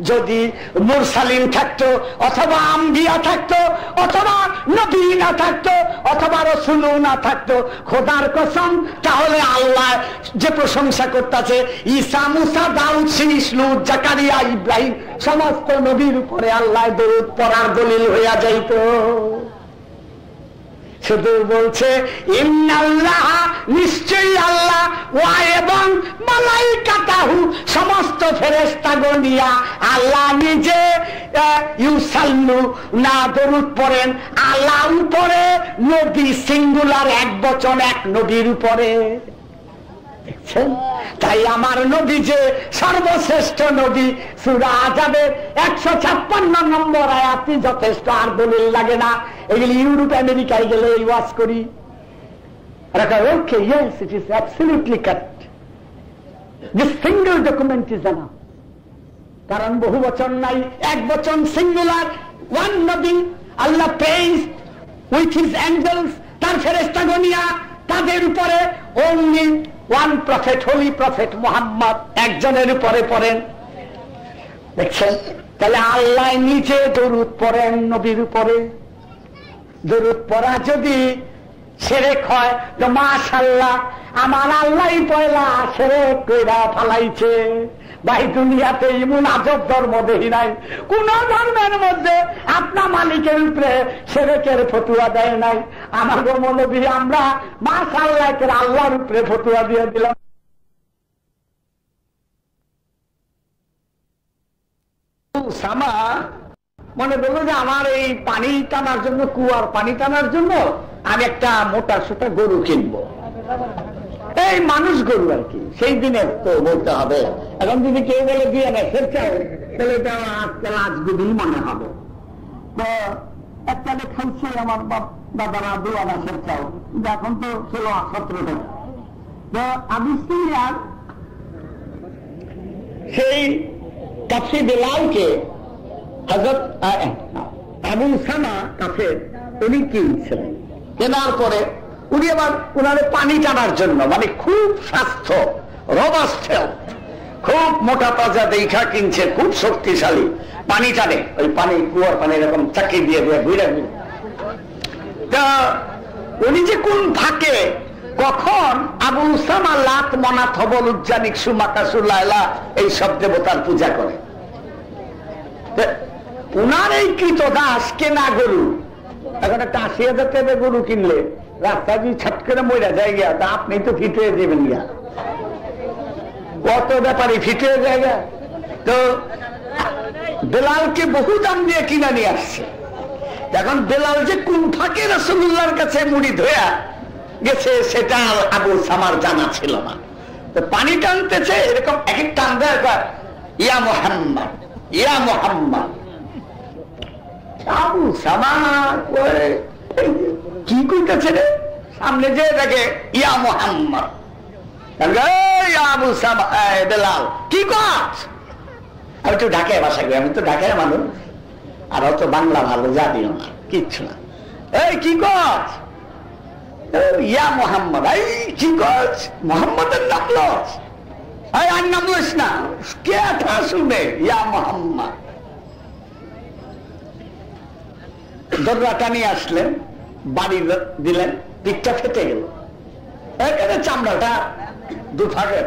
যদি মুরসালিন থাকতো, অথবা আম্বিয়া থাকতো, অথবা নবী না থাকতো, অথবা রসুলু না থাকতো, খোদার কসম, তাহলে আল্লাহ যে প্রশংসা করতেছে, ঈসা, মুসা, দাউদ সিসলু জাকারিয়া, ইব্রাহিম, সমস্ত নবীর উপরে আল্লাহ দরুদ পড়ার দলিল হইয়া যাইত। শুধু বলছে, ইন্নাল্লাহ, নিশ্চয়ই আল্লাহ, ওয়া এবং মালাই কাটাহু সমস্ত ফেরেস্তা গনিয়া আল্লাহ নিজে ইউসাল্লু না দরুদ পড়েন, আল্লাহ উপরে, নবী সিঙ্গুলার এক বচন এক নবীর উপরে। দেখছেন তাই আমার নবী যে সর্বশ্রেষ্ঠ নবী, সুরা আজাবের একশো ছাপ্পান্ন নম্বর আয়াতি যথেষ্ট, আর দলিল লাগে না। এগুলি ইউরোপ, আমেরিকায় গেলে এই ওয়াজ করি। সিঙ্গল ডকুমেন্ট ইজ এনা কারণ বহু বচন নাই, এক বচন সিঙ্গুলার ওয়ান নবী, Allah praise with his angels তার ফেরেস্তা গনিয়া, তাদের উপরে only one prophet holy prophet Muhammad একজনের উপরে পড়েন। দেখছেন? তাহলে আল্লাহ নিজে দরুদ পড়েন নবীর উপরে। দরুদ পড়া যদি ছেড়ে হয় তো মাশাল্লাহ আমার আল্লাহ পয়লা ছেড়ে কইরা ফালাইছে। ভাই, দুনিয়াতে ইমন আজব ধর্ম দেখি নাই। কোন ধর্মের মধ্যে আপনার মালিকের উপরে সেরেকের দেয় নাই। আমার আমরা আল্লাহর উপরে দিয়ে দিলাম। সামা, মনে করল যে আমার এই পানি টানার জন্য, কুয়ার পানি টানার জন্য আমি একটা মোটা সোটা গরু কিনবো। এই মানুষ গরু আর কি, সেই দিনে তো বলতে হবে। এখন যদি কেউ বলে দিয়ে ফের তাহলে এটা আজকাল আজগুবি মনে হবে। তো একটা খাইছে আমার দাদারা দু আনা কিন্তু এখন তো ষোলো সতেরো টাকা তো আর সেই কাছে বেলালকে হজরত আবুল সামা কাছে উনি কিনছিলেন কেনার পরে উনি আবার উনারে পানি টানার জন্য মানে খুব স্বাস্থ্য রবাস্থ খুব মোটা তাজা দেখা কিনছে, খুব শক্তিশালী। পানি টানে, ওই পানি, কুয়ার পানি এরকম চাকি দিয়ে দিয়ে ঘুরে তা উনি যে কোন থাকে কখন আবু উসামা লাত মনা থবল উজ্জানিক সুমাকাসুল্লাহ এই সব দেবতার পূজা করে। উনার এই কৃত দাস কেনা গরু? এখন একটা আশি হাজার গরু কিনলে। রাস্তা যদি ছাট করে যায় গিয়া তা আপনি তো ফিট হয়ে যাবেন গিয়া। কত ব্যাপারে ফিট হয়ে যায় গিয়া তো বেলালকে বহু দাম দিয়ে কিনা নিয়ে আসছে। এখন বেলাল যে কোন ফাঁকে রসুল্লাহর কাছে মুড়ি ধোয়া গেছে, সেটা আবু সামার জানা ছিল না। তো পানি টানতেছে, এরকম এক এক টান দেয় ইয়া মোহাম্মদ ইয়া মোহাম্মদ। আবু সামার কি কইতেছে রে? সামনে যে দেখে, ইয়া মোহাম্মদ। বেলাল তো আর বাংলা ভালো ইয়া মোহাম্মদ কি মোহাম্মদের নাম কে ইয়া মোহাম্মদ? দরজাটা নিয়ে আসলেন। বাড়ি দিলেন, পিঠটা ফেটে গেল। এখানে চামড়াটা দুফাকে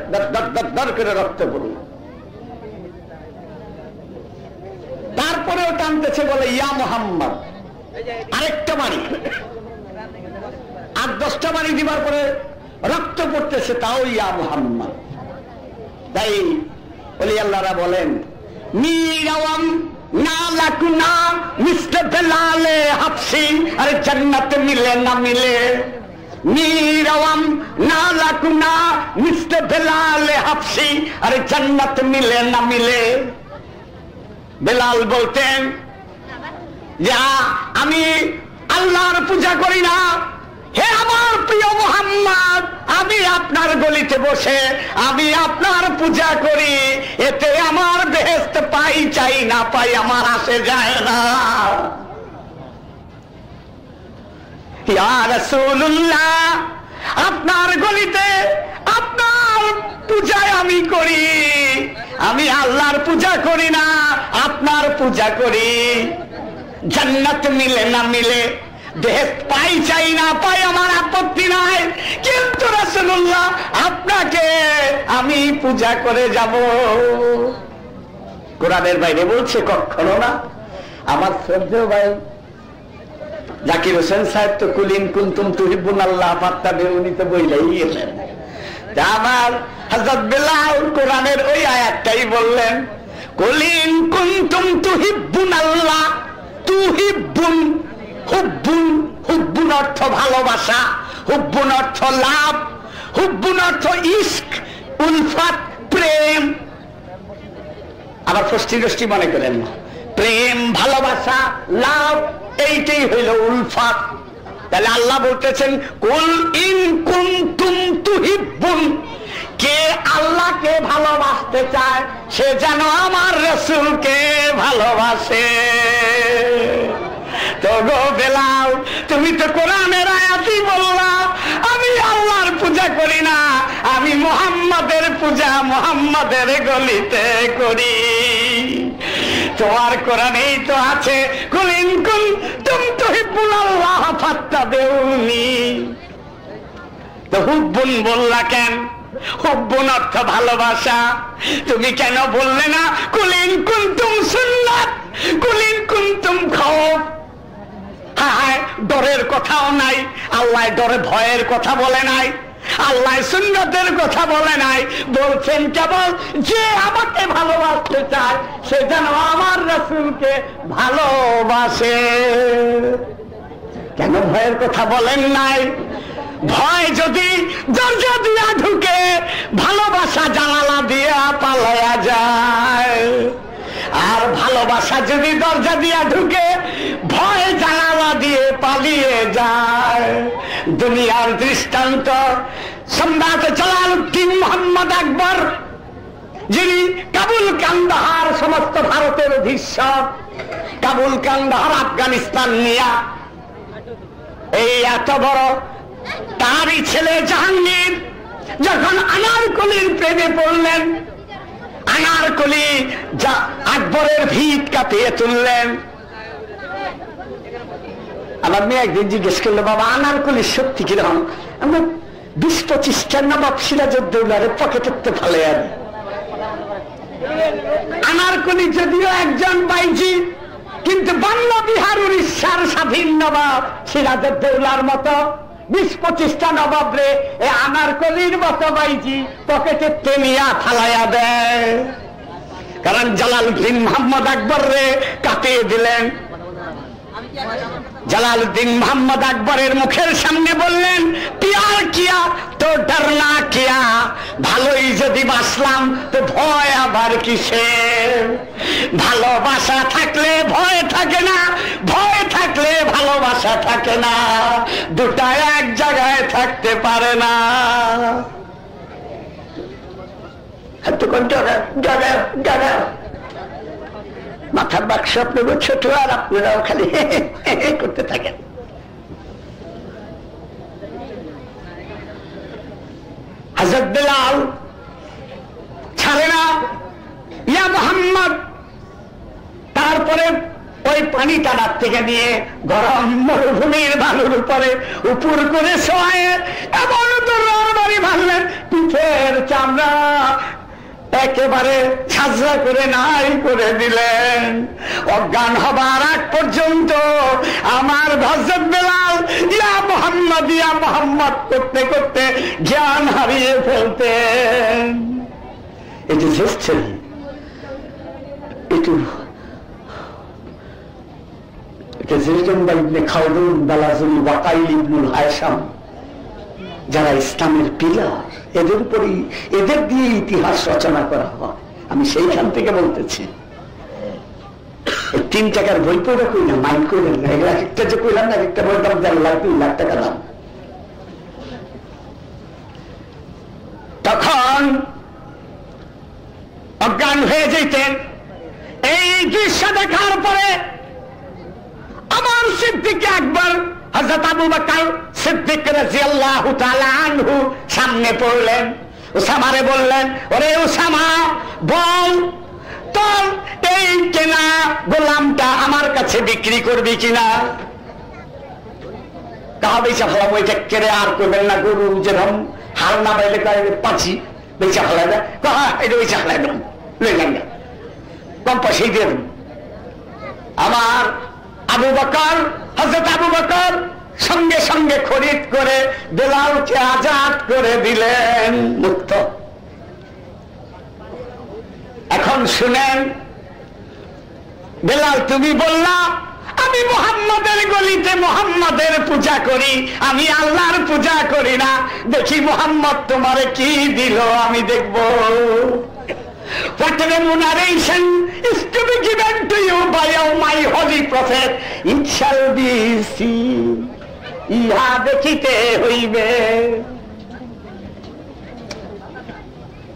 দর করে রক্ত পড়ল। তারপরেও টানতেছে বলে, ইয়া মোহাম্মদ, আরেকটা বাড়ি। আর দশটা বাড়ি দিবার পরে রক্ত পড়তেছে, তাও ইয়া মোহাম্মদ। তাই বলি আল্লাহরা বলেন না লাকু না, মিস্টার বেলালে হাফসি, আরে জন্নত মিলে না মিলে। নীরওয়াম, না লাকু না, মিস্টার বেলালে হাফসি, আরে জন্নত মিলে না মিলে। বেলাল বলতেন, যা, আমি আল্লাহর পূজা করি না হে আমার প্রিয় মোহাম্মদ, আমি আপনার গলিতে বসে, আমি আপনার পূজা করি। এতে আমার বেহেস্ত পাই চাই, না পাই আমার আসে যায় না। আপনার গলিতে আপনার পূজায় আমি করি। আমি আল্লাহর পূজা করি না, আপনার পূজা করি। জান্নাত মিলে না মিলে দেহ পাই চাই না পাই, আমার আপত্তি নাই। কিন্তু রাসুল্লাহ আপনাকে আমি পূজা করে যাব। কোরআনের বাইরে বলছে কখনো না। আমার শ্রদ্ধেয় ভাই জাকির হোসেন সাহেব তো কুলিন কুন্তুম তুহিবুন আল্লাহ পাত্তা উনি তো গেলেন। আমার হজরত বেলাল কোরআনের ওই আয়াতটাই বললেন, কলিন কুন্তুম তুহিবুন আল্লাহ তুহিবুন হুব্বুন হুব্বুন অর্থ ভালোবাসা, হুব্বুন অর্থ লাভ, হুব্বুন অর্থ ইস্ক উলফাত, প্রেম। আবার ফষ্টি গোষ্ঠী মনে করেন না প্রেম, ভালোবাসা, লাভ, এইটাই হইল উলফাত। তাহলে আল্লাহ বলতেছেন, কুল ইন কুন্তুম তুহিব্বুন। কে আল্লাহকে ভালোবাসতে চায়, সে যেন আমার রসুলকে ভালোবাসে। তো বেলাও তুমি তো কোরআনের আয়াতি বললা আমি আল্লাহর পূজা করি না, আমি মোহাম্মদের পূজা মোহাম্মদের গলিতে করি। তোমার কোরআনেই তো আছে কুলিন কুল তুম তো আল্লাহ ফাত্তা দেউনি তো হুব্বুন বললা কেন? হুব্বুন অর্থ ভালোবাসা। তুমি কেন বললে না? কুলিন কুন্তুম সুন্নাত কুলিন কুন্তুম খৌফ হ্যাঁ ডরের কথাও নাই, আল্লাহ ডরে ভয়ের কথা বলে নাই, আল্লাহ সুন্নতের কথা বলে নাই, বলছেন কেবল যে আমাকে ভালোবাসতে চায়, সে যেন আমার রসুলকে ভালোবাসে। কেন ভয়ের কথা বলেন নাই? ভয় যদি দরজা দিয়া ঢুকে, ভালোবাসা জানালা দিয়া পালায়া যায়। আর ভালোবাসা যদি দরজা দিয়া ঢুকে, ভয় জানালা দিয়ে পালিয়ে যায়। দুনিয়ার দৃষ্টান্ত সম্রাট জালালউদ্দিন মোহাম্মদ আকবর, যিনি কাবুল কান্দাহার সমস্ত ভারতের অধীশ্বর কাবুল কান্দাহার আফগানিস্তান নিয়া। এই এত বড় তারই ছেলে জাহাঙ্গীর, যখন আনারকলির প্রেমে পড়লেন আনারকলি যা আকবরের ভিত কাঁপিয়ে তুললেন। আমার মেয়ে একদিন জিজ্ঞেস করল, বাবা আনারকলির সত্যি কীরকম? আমরা বিশ পঁচিশটা নবাব সিরাজউদ্দৌলারে পকেটেতে ফেলে আনি আনারকলি যদিও একজন বাইজি, কিন্তু বাংলা বিহার উড়িষ্যার স্বাধীন নবাব সিরাজউদ্দৌলার মতো। বিশ পঁচিশটা নবাব রে এ আনারকলির মতো বাইজি পকেটে তেমিয়া ফালাইয়া দেয়। কারণ জালাল জালালউদ্দিন মোহাম্মদ আকবর রে কাটিয়ে দিলেন। জালালউদ্দিন মোহাম্মদ আকবরের মুখের সামনে বললেন, পিয়ার কিয়া? তো ডরনা কিয়া? ভালোই যদি বাসলাম তো ভয় আবার কিসে ভালোবাসা থাকলে ভয় থাকে না, ভয় থাকলে ভালোবাসা থাকে না, দুটা এক জায়গায় থাকতে পারে না। এতক্ষণ ডরা ডরা ডরা মাথার বাক্স আপনারও ছোট, আর আপনারাও খালি করতে থাকেন। হাজর ছাড়ে না। ইয়া মোহাম্মদ! তারপরে ওই পানি তারার থেকে নিয়ে গরম মরুভূমির বালুর উপরে উপর করে শোয়ে এমন তো বাড়ি ভাঙলেন পিঠের চামড়া। একেবারে সাজা করে নাই করে দিলেন। অজ্ঞান হবার আগ পর্যন্ত আমার ভজত বেলাল ইয়া মোহাম্মদ ইয়া মোহাম্মদ করতে করতে জ্ঞান হারিয়ে ফেলতেন। এটি শেষছেন একটু যারা ইসলামের পিলার এদের উপরই, এদের দিয়ে ইতিহাস রচনা করা হয়। আমি সেইখান থেকে বলতেছি। তিন টাকার বই পড়ে কই না মাইন্ড করলেন না। এগুলো একটা যে কইলাম না একটা বই দাম দেড় লাখ তিন লাখ টাকা দাম। তখন অজ্ঞান হয়ে যেতেন এই দৃশ্য দেখার পরে আমার সিদ্দিকে একবার হজরত আবু বাকার সিদ্দিক রাজিয়াল্লাহু তাআলা আনহু সামনে পড়লেন ওসামারে বললেন, ওরে ওসামা বল, তোর এই কেনা গোলামটা আমার কাছে বিক্রি করবি কিনা? কাহা বেচা ওইটা কেড়ে আর করবেন না, গরু না বাইলে পাঁচি, বেচা কাহা এটা বেচা না। কম পয়সাই দিয়ে আমার আবু বকর হজরত আবু বকর সঙ্গে সঙ্গে খরিদ করে বেলালকে আজাদ করে দিলেন মুক্ত। এখন শুনেন, বেলাল, তুমি বললা, আমি মোহাম্মদের গলিতে মোহাম্মদের পূজা করি, আমি আল্লাহর পূজা করি না। দেখি মোহাম্মদ তোমারে কি দিল, আমি দেখব। What remuneration is to be given to you by oh my holy prophet, it shall be seen. ইহা দেখিতে হইবে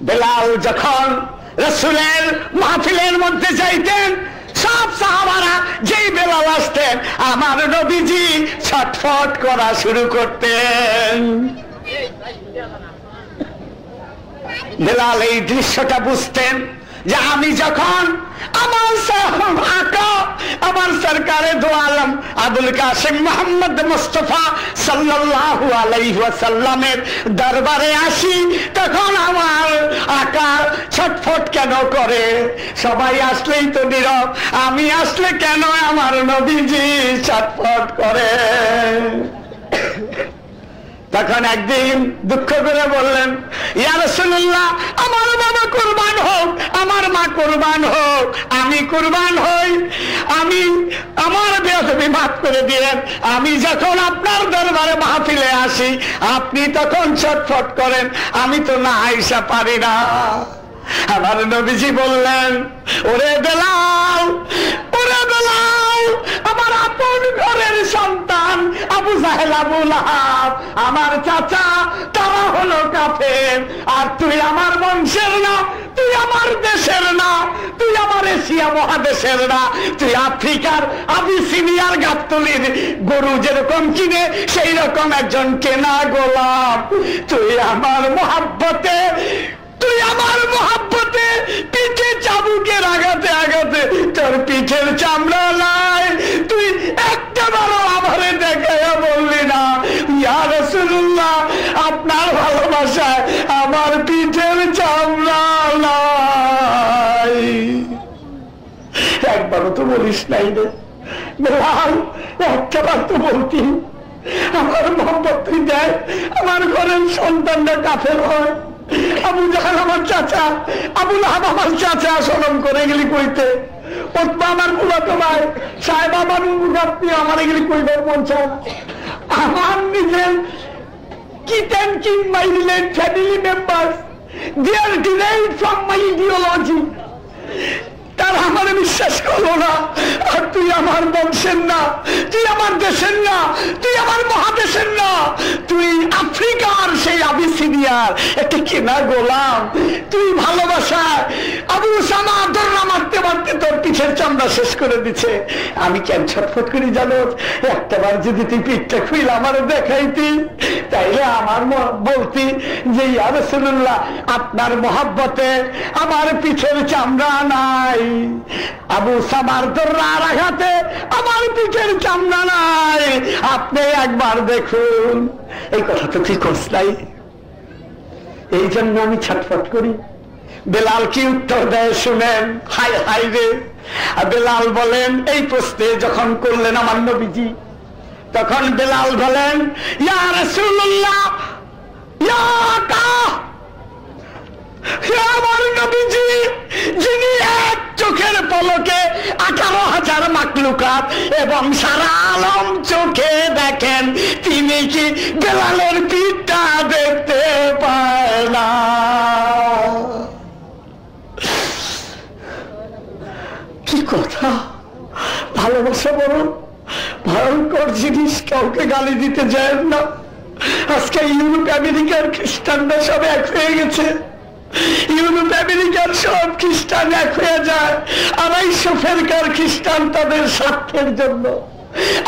বেলাল যখন রসুলের মাহফিলের মধ্যে যাইতেন সব সাহাবারা যেই বেলাল আসতেন আমার নবীজি ছটফট করা শুরু করতেন বেলাল, এই দৃশ্যটা বুঝতেন যে আমি যখন আমার আমার সরকারে দো আলম আবুল কাসিম মোহাম্মদ মুস্তফা সাল্লাল্লাহু আলাইহি ওয়াসাল্লামের দরবারে আসি, তখন আমার আকা ছটফট কেন করে? সবাই আসলেই তো নীরব, আমি আসলে কেন আমার নবীজি ছটফট করে? তখন একদিন দুঃখ করে বললেন ইয়ার ইয়ারসুল্লাহ আমার বাবা কোরবান হোক, আমার মা কোরবান হোক, আমি কোরবান হই, আমি আমার বেহবি মাফ করে দিলেন, আমি যখন আপনার দরবারে মাহফিলে আসি, আপনি তখন ছটফট করেন, আমি তো না আইসা পারি না। আমার নবীজি বললেন, ওরে বেলাল আমার আপন ঘরের সন্তান আবু জাহেল আবু লাহাব। আমার চাচা, তারা হলো কাফের। আর তুই আমার বংশের না, তুই আমার দেশের না, তুই আমার এশিয়া মহাদেশের না। তুই আফ্রিকার আবিসিনিয়ার গাবতলির গরু যেরকম কিনে সেই রকম একজন কেনা গোলাপ। তুই আমার মহাব্বতে তুই আমার মহাব্বতে, পিঠে চাবুকের আঘাতে আঘাতে তোর পিঠের চামড়া নাই। তুই একটা বারো আমারে দেখাইয়া বললি না। আপনার ভালোবাসায় আমার পিঠের চামড়া একবারও তো বলিস নাই রে। বেলাল, একটাবার তো বলতি। আমার মোহাম্মত তুই দেয় আমার ঘরের সন্তানটা কাফের হয়। আবু জাহাল আমার চাচা আবুল হাব আমার চাচা সরম করে গেলি কইতে আমার মুলাতো ভাই, সাহেব আমার মুখাত্মি আমার এগুলি কইবার মন। আমার নিজের kith and kin my relate family member they are derive from my ideology তারা আমার বিশ্বাস করল না। আর তুই আমার বংশের না, তুই আমার দেশের না, তুই আমার মহাদেশের না। তুই আফ্রিকার সেই আবিসিনিয়ার একটা কেনা গোলাম। তুই ভালোবাসা আবু সামা দর্রা মারতে মারতে তোর পিছের চামড়া শেষ করে দিছে। আমি কেন ছটফট করি জানো? একটাবার যদি তুই পিঠটা খুইল আমার দেখাইতি, তাইলে আমার বলতি যে ইয়ারসুল্লাহ আপনার মহাব্বতে আমার পিছের চামড়া নাই। আবু আঘাতে আমার পিঠের চামড়া নাই। আপনি একবার দেখুন। এই কথা তো নাই। এই জন্য আমি ছটফট করি। বেলাল কি উত্তর দেয় শুনেন। হাই হাই রে। বেলাল বলেন, এই প্রশ্নে যখন করলেন আমার নবীজি, তখন বেলাল বলেন, ইয়া রাসূলুল্লাহ, ইয়া এবং সারা আলম চোখে দেখেন, তিনি কি বেলালের পিঠটা দেখতে পায় না? কি কথা? ভালোবাসা বড় ভয়ঙ্কর জিনিস কাউকে গালি দিতে যায় না। আজকে ইউরোপ, আমেরিকার খ্রিস্টানরা সব এক হয়ে গেছে। ইউরোপ আমেরিকার সব খ্রিস্টান এক হয়ে যায়। আড়াইশো ফেরকার খ্রিস্টান তাদের স্বার্থের জন্য।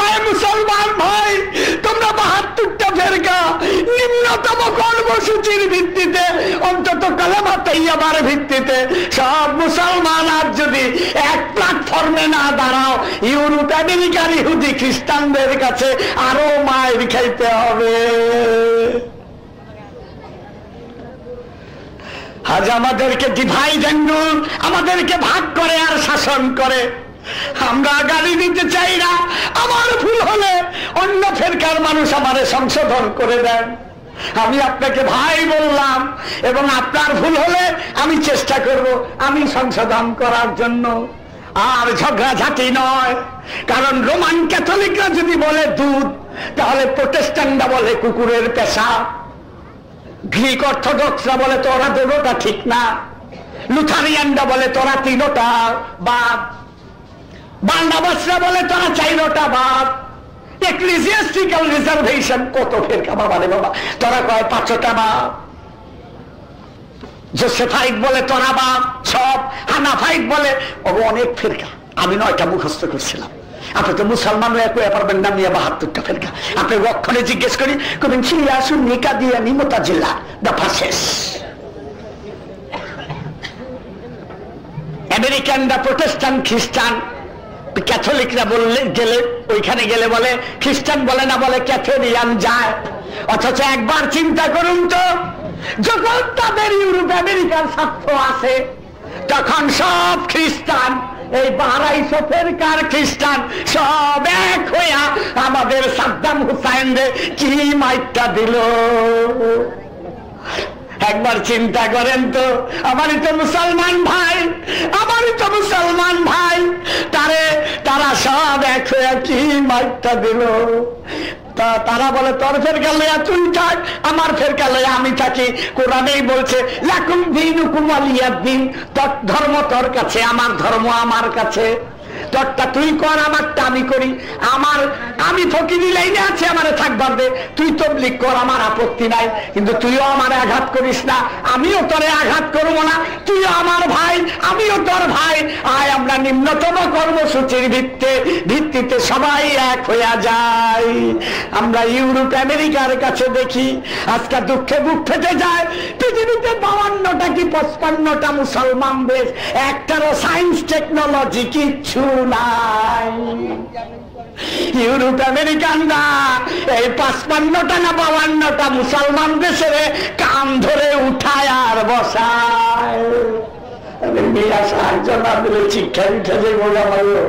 আয় মুসলমান ভাই, তোমরা বাহাত্তরটা ফেরকা, নিম্নতম কর্মসূচির ভিত্তিতে, অন্তত কালামা তৈয়াবার ভিত্তিতে, সব মুসলমান আর যদি এক প্ল্যাটফর্মে না দাঁড়াও, ইউরোপ আমেরিকার ইহুদি খ্রিস্টানদের কাছে আরও মায়ের খাইতে হবে। আজ আমাদেরকে ডিভাইড অ্যান্ড রুল আমাদেরকে ভাগ করে আর শাসন করে। আমরা গালি দিতে চাই না, আমার ভুল হলে অন্য ফেরকার মানুষ আমারে সংশোধন করে দেন। আমি আপনাকে ভাই বললাম, এবং আপনার ভুল হলে আমি চেষ্টা করব, আমি সংশোধন করার জন্য। আর ঝগড়াঝাটি নয়, কারণ রোমান ক্যাথলিকরা যদি বলে দুধ, তাহলে প্রোটেস্টান্টরা বলে কুকুরের পেশা। গ্রিক অর্থোডক্সরা বলে, তোরা দুটোটা ঠিক না। লুথারিয়ানরা বলে, তোরা তিনোটা বাদ। বান্ডাবাসরা বলে, তোরা চাইনোটা বাদ। এক্লিজিয়াস্টিক্যাল রিজার্ভেশন কত ফেরকা বাবা রে বাবা? তোরা কয়, পাঁচটা বাপ জোসেফাইট বলে, তোরা বাপ সব হানাফাইট বলে, অনেক ফেরকা। আমি নয়টা মুখস্থ করছিলাম। আপনি তো মুসলমানরা একই পারবেন না, মিয়া বাহাত্তরটা ফেলকা। আপনি রক্ষণে জিজ্ঞেস করি করবেন আসুন নিকা দিয়ে নিমতা জেলা দফা শেষ। আমেরিকানরা প্রতিষ্ঠান খ্রিস্টান, ক্যাথলিকরা বললে, গেলে, ওইখানে গেলে বলে, খ্রিস্টান বলে না বলে ক্যাথলিয়ান যায়। অথচ একবার চিন্তা করুন তো, যখন তাদের ইউরোপ আমেরিকার স্বার্থ আছে, তখন সব খ্রিস্টান এই বারাইশো ফেরকার খ্রিস্টান? সব এক হইয়া আমাদের সাদ্দাম হুসাইন কি মাইকটা দিল? একবার চিন্তা করেন তো আমারই তো মুসলমান ভাই আমারই তো মুসলমান ভাই, তারে, তারা সব এক হয়ে কি মাইকটা দিল? তারা বলে, তোর ফের লইয়া তুই থাক, আমার ফের লইয়া আমি থাকি। কোরআনেই বলছে, লাকুম দিন কুমালিয়া দিন তোর ধর্ম তোর কাছে, আমার ধর্ম আমার কাছে। তোরটা তুই কর, আমারটা আমি করি। আমার, আমি ফকিরি লাইনে আছে, আমার থাকবার দে তুই তবলিক কর, আমার আপত্তি নাই। কিন্তু তুইও আমার আঘাত করিস না। আমিও তোরে আঘাত করব না। তুইও আমার ভাই, আমিও তোর ভাই। আয়, আমরা নিম্নতম কর্মসূচির ভিত্তে। ভিত্তিতে সবাই এক হইয়া যাই। আমরা ইউরোপ, আমেরিকার কাছে দেখি। আজকে দুঃখে বুক ফেটে যায়। পৃথিবীতে বাউান্নটা কি, পঁচপান্নটা মুসলমান দেশ? একটারও সায়েন্স টেকনোলজি কিচ্ছু ইউরোপ আমেরিকানরা এই পাঁচপান্নটা না মুসলমান দেশের কান ধরে উঠায় আর বসায়। সাহায্য না দিলে শিক্ষা যে বোঝা ভালো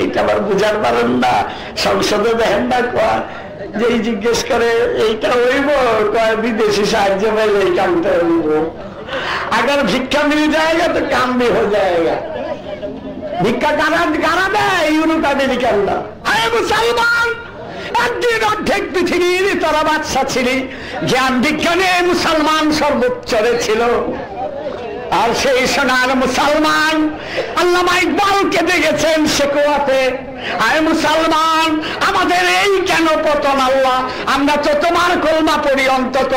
এইটা আবার বুঝার পারেন না। সংসদে দেখেন না কয়, যেই জিজ্ঞেস করে, এইটা হইব? কয়, বিদেশি সাহায্য পাইলে এই কামটা হইব। আগার ভিক্ষা মিল যায় তো কাম বি হয়ে যায় ভিক্ষা কারা কারা দেয়? ইউরোপ আমেরিকানরা হ্যাঁ মুসলমান, একদিন অর্ধেক পৃথিবীর তারা বাচ্চা ছিলি। জ্ঞান বিজ্ঞানে মুসলমান সর্বোচ্চরে ছিল। আর সেই সোনার মুসলমান আল্লামা ইকবালকে দেখেছেন শেখোয়াতে আয় মুসলমান, আমাদের এই কেন পতন আল্লাহ? আমরা তো তোমার কলমা পড়ি অন্তত।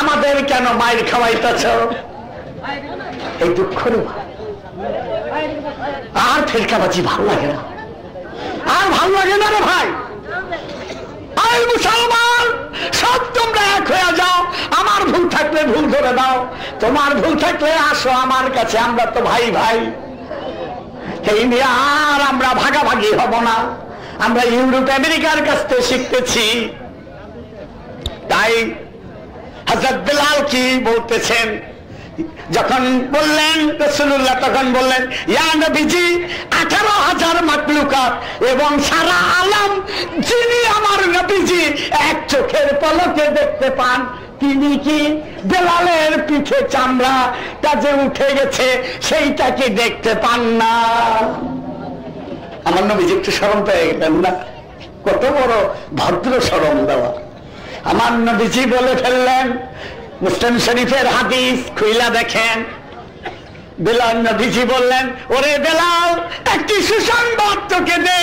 আমাদের কেন মায়ের খাওয়াইতেছ? এই দুঃখ রে আর ফেরকাবাজি ভালো লাগে না। আর ভালো লাগে না রে ভাই। আর মুসলমান, সব তোমরা এক হয়ে যাও। আমার ভুল থাকলে ভুল ধরে দাও। তোমার ভুল থাকলে আসো আমার কাছে, আমরা তো ভাই ভাই। এই নিয়ে আর আমরা ভাগাভাগি হব না। আমরা ইউরোপ, আমেরিকার কাছ থেকে শিখতেছি। তাই হাজরত বেলাল কি বলতেছেন? যখন বললেন রসুল্লাহ তখন বললেন, ইয়া আঠারো হাজার মাকলুকাত এবং সারা আলম যিনি আমার নবীজি, এক চোখের পলকে দেখতে পান। তিনি কি বেলালের পিঠে চামড়া তা যে উঠে গেছে, সেইটা কি দেখতে পান না? আমার নবীজি একটু স্মরণ পেয়ে গেলেন না। কত বড় ভদ্র স্মরণ দেওয়া। আমার নবীজি বলে ফেললেন মুসলিম শরীফের হাদিস খুইলা দেখেন। বেলাল নবীজি বললেন, ওরে বেলাল, একটি সুসংবাদ তোকে দে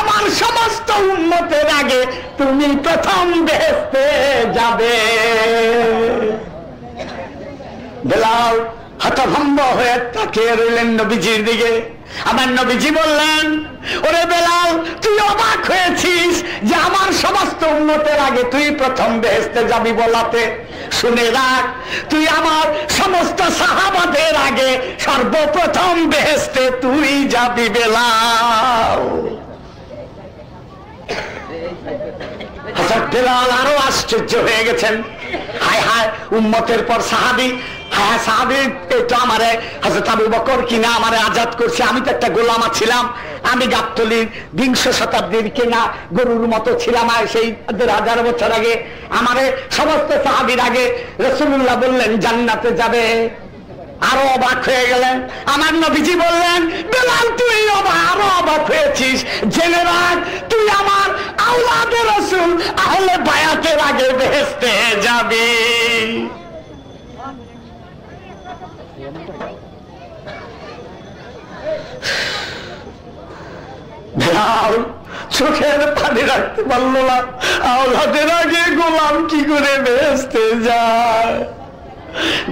আমার সমস্ত উন্নতের আগে তুমি প্রথম বেহেস্তে যাবে। বেলাল হতভম্ব হয়ে তাকিয়ে রইলেন নবীজির দিকে। আমার নবীজি বললেন, ওরে বেলাল, তুই অবাক হয়েছিস যে আমার সমস্ত উন্নতের আগে তুই প্রথম বেহেস্তে যাবি বলাতে। শুনে রাখ, তুই আমার সমস্ত সাহাবাদের আগে সর্বপ্রথম বেহেস্তে তুই যাবি বেলাল। আরও আশ্চর্য হয়ে গেছেন। হায় হায়, উম্মতের পর সাহাবি হ্যাঁ সাহাবি তো আমারে হাজরত আবু বকর কিনা আমারে আজাদ করছে, আমি তো একটা গোলামা ছিলাম আমি গাবতলির বিংশ শতাব্দীর কিনা গরুর মতো ছিলাম আর সেই হাজার বছর আগে। আমারে সমস্ত সাহাবির আগে রসুল্লাহ বললেন, জান্নাতে যাবে। আরও অবাক হয়ে গেলেন। আমার নবীজি বললেন, বেলাল, তুই আরও অবাক হয়েছিস। জেনে রাখ, তুই আমার আউলাদে রসুল, আহলে বায়াতের আগে বেহেস্তে যাবি। বেলাল চোখের পানি রাখতে পারল না। আওলাদের আগে গোলাম কি করে বেসতে যায়?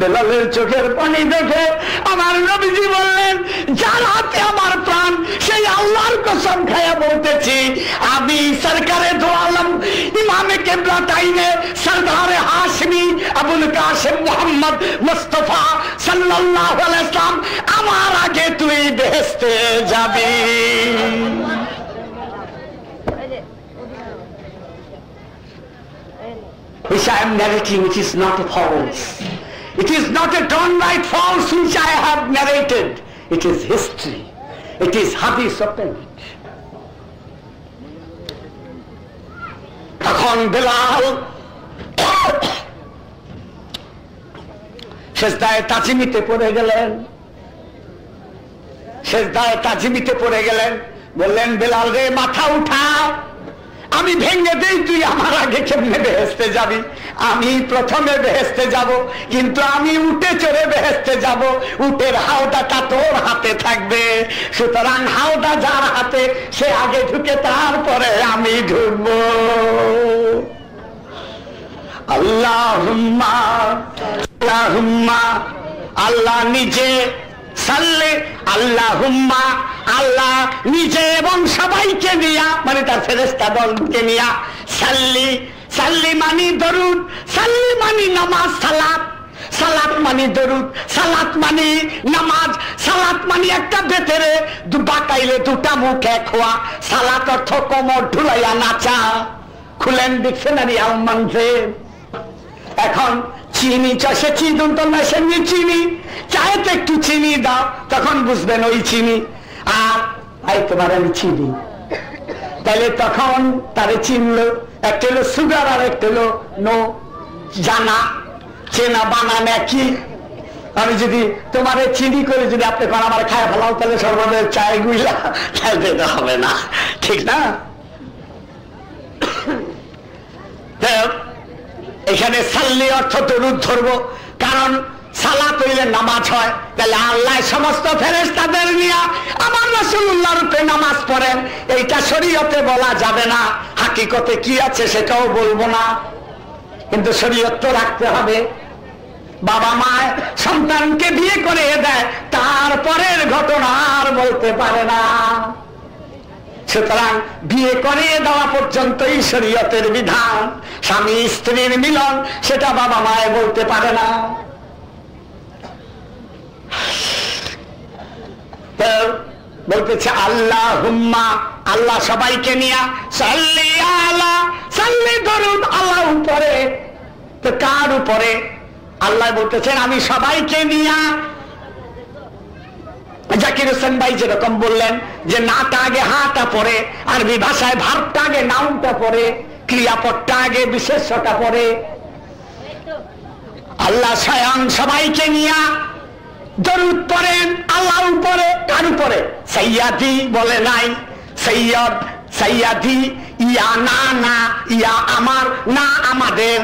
বেলালের চোখের পানি দেখে আমার নবীজি বললেন যার হাতে আমার প্রাণ সেই আল্লাহর কসম খায়া বলতেছি আমি সরকারে দো আলম ইমামে কেবলা তাইনে সরদারে হাসমি আবুল কাশেম মোহাম্মদ মুস্তফা সাল্লাহ ইসলাম আমার আগে তুই বেহেস্তে যাবি which I am narrating, which is not a false. It is not a downright false which I have narrated. It is history. It is hadith authentic. তখন বেলাল শেষদায় তাজিমিতে পড়ে গেলেন শেষদায় তাজিমিতে পড়ে গেলেন বললেন বেলাল রে মাথা উঠা আমি ভেঙে দেই, তুই আমার আগে কেমনে বেহেস্তে যাবি? আমি প্রথমে বেহেস্তে যাব, কিন্তু আমি উঠে চড়ে বেহেস্তে যাব। উটের হাওদাটা তোর হাতে থাকবে। সুতরাং হাওদা যার হাতে, সে আগে ঢুকে তারপরে আমি ঢুকব। আল্লাহ আল্লাহ আল্লাহ নিজে সাল্লে আল্লাহ হুম্মা আল্লাহ নিজে এবং সবাইকে নিয়া মানে তার ফেরেস্তা দলকে নিয়া সাল্লি সাল্লি মানি দরুদ, সাল্লি মানি নামাজ, সালাত। সালাত মানি দরুদ, সালাত মানি নামাজ, সালাত মানি একটা বেতেরে বাটাইলে দুটা মুখ এক হওয়া সালাত অর্থ কোমর ঢুলাইয়া নাচা। খুলেন ডিকশনারি আলমানছে এখন চিনি চাষে চিদন্ত মেশানি চিনি। চায়েতে একটু চিনি দাও, তখন বুঝবেন ওই চিনি। আর ভাই, তোমার আমি চিনি। তাহলে তখন তারে চিনলো, একটা হলো সুগার আর একটা হলো নো জানা। চেনা বানান কি আমি যদি তোমার চিনি করে যদি আপনি কোন আমার খায় ফেলাও, তাহলে সর্বদের চায় গুইলা তাহলে হবে না। ঠিক না? (coughs) এখানে সাল্লি অর্থ দরুদ ধরবো। কারণ সালা তৈলে নামাজ হয়। তাহলে আল্লাহ সমস্ত ফেরেস তাদের নিয়ে আমার রসুল্লাহ রূপে নামাজ পড়েন। এইটা শরীয়তে বলা যাবে না। হাকিকতে কি আছে সেটাও বলব না। কিন্তু শরীয়ত তো রাখতে হবে। বাবা মা সন্তানকে বিয়ে করে দেয়। তারপরের ঘটনা আর বলতে পারে না। সুতরাং বিয়ে করিয়ে দেওয়া পর্যন্তই শরীয়তের বিধান। স্বামী স্ত্রীর মিলন, সেটা বাবা মায়ে বলতে পারে না। বলতেছে আল্লাহ হুম্মা আল্লাহ সবাইকে নিয়া সাল্লি সাল্লি ধরুন আল্লাহ উপরে। তো কার উপরে? আল্লাহ বলতেছেন, আমি সবাইকে নিয়া জাকির হোসেন ভাই যেরকম বললেন যে নাটা আগে হাটা পরে, আরবি ভাষায় ভাবটা আগে, নাউনটা পরে, ক্রিয়াপদটা আগে, বিশেষটা পরে। আল্লাহ স্বয়ং সবাইকে নিয়া দরুদ পড়েন আল্লাহ উপরে, কার উপরে? সৈয়াদি বলে নাই, সৈয়দ, সৈয়াদি, ইয়া না না, ইয়া আমার, না আমাদের।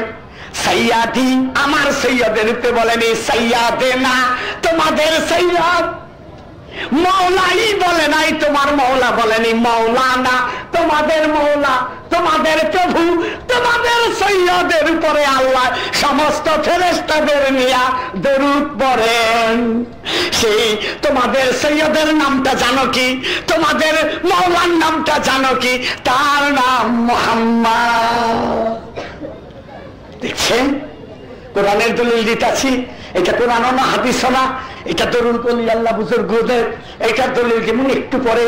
সৈয়াদি আমার সৈয়দের বলেনি সৈয়াদে না, তোমাদের সৈয়দ। মৌলাই বলে নাই, তোমার মৌলা বলেনি, মৌলানা, তোমাদের মৌলা, তোমাদের প্রভু, তোমাদের সৈয়দের উপরে আল্লাহ সমস্ত ফেরেস্তাদের নিয়া দরুদ পড়েন। সেই তোমাদের সৈয়দের নামটা জানো কি? তোমাদের মৌলার নামটা জানো কি? তার নাম মোহাম্মদ। দেখছেন? কোরআনের দলিল দিতেছি, এটা কোরআন না হাদিস না। এটা দরুল কলি আল্লাহ বুজুর্গদের এটা দলিল যেমন একটু পরে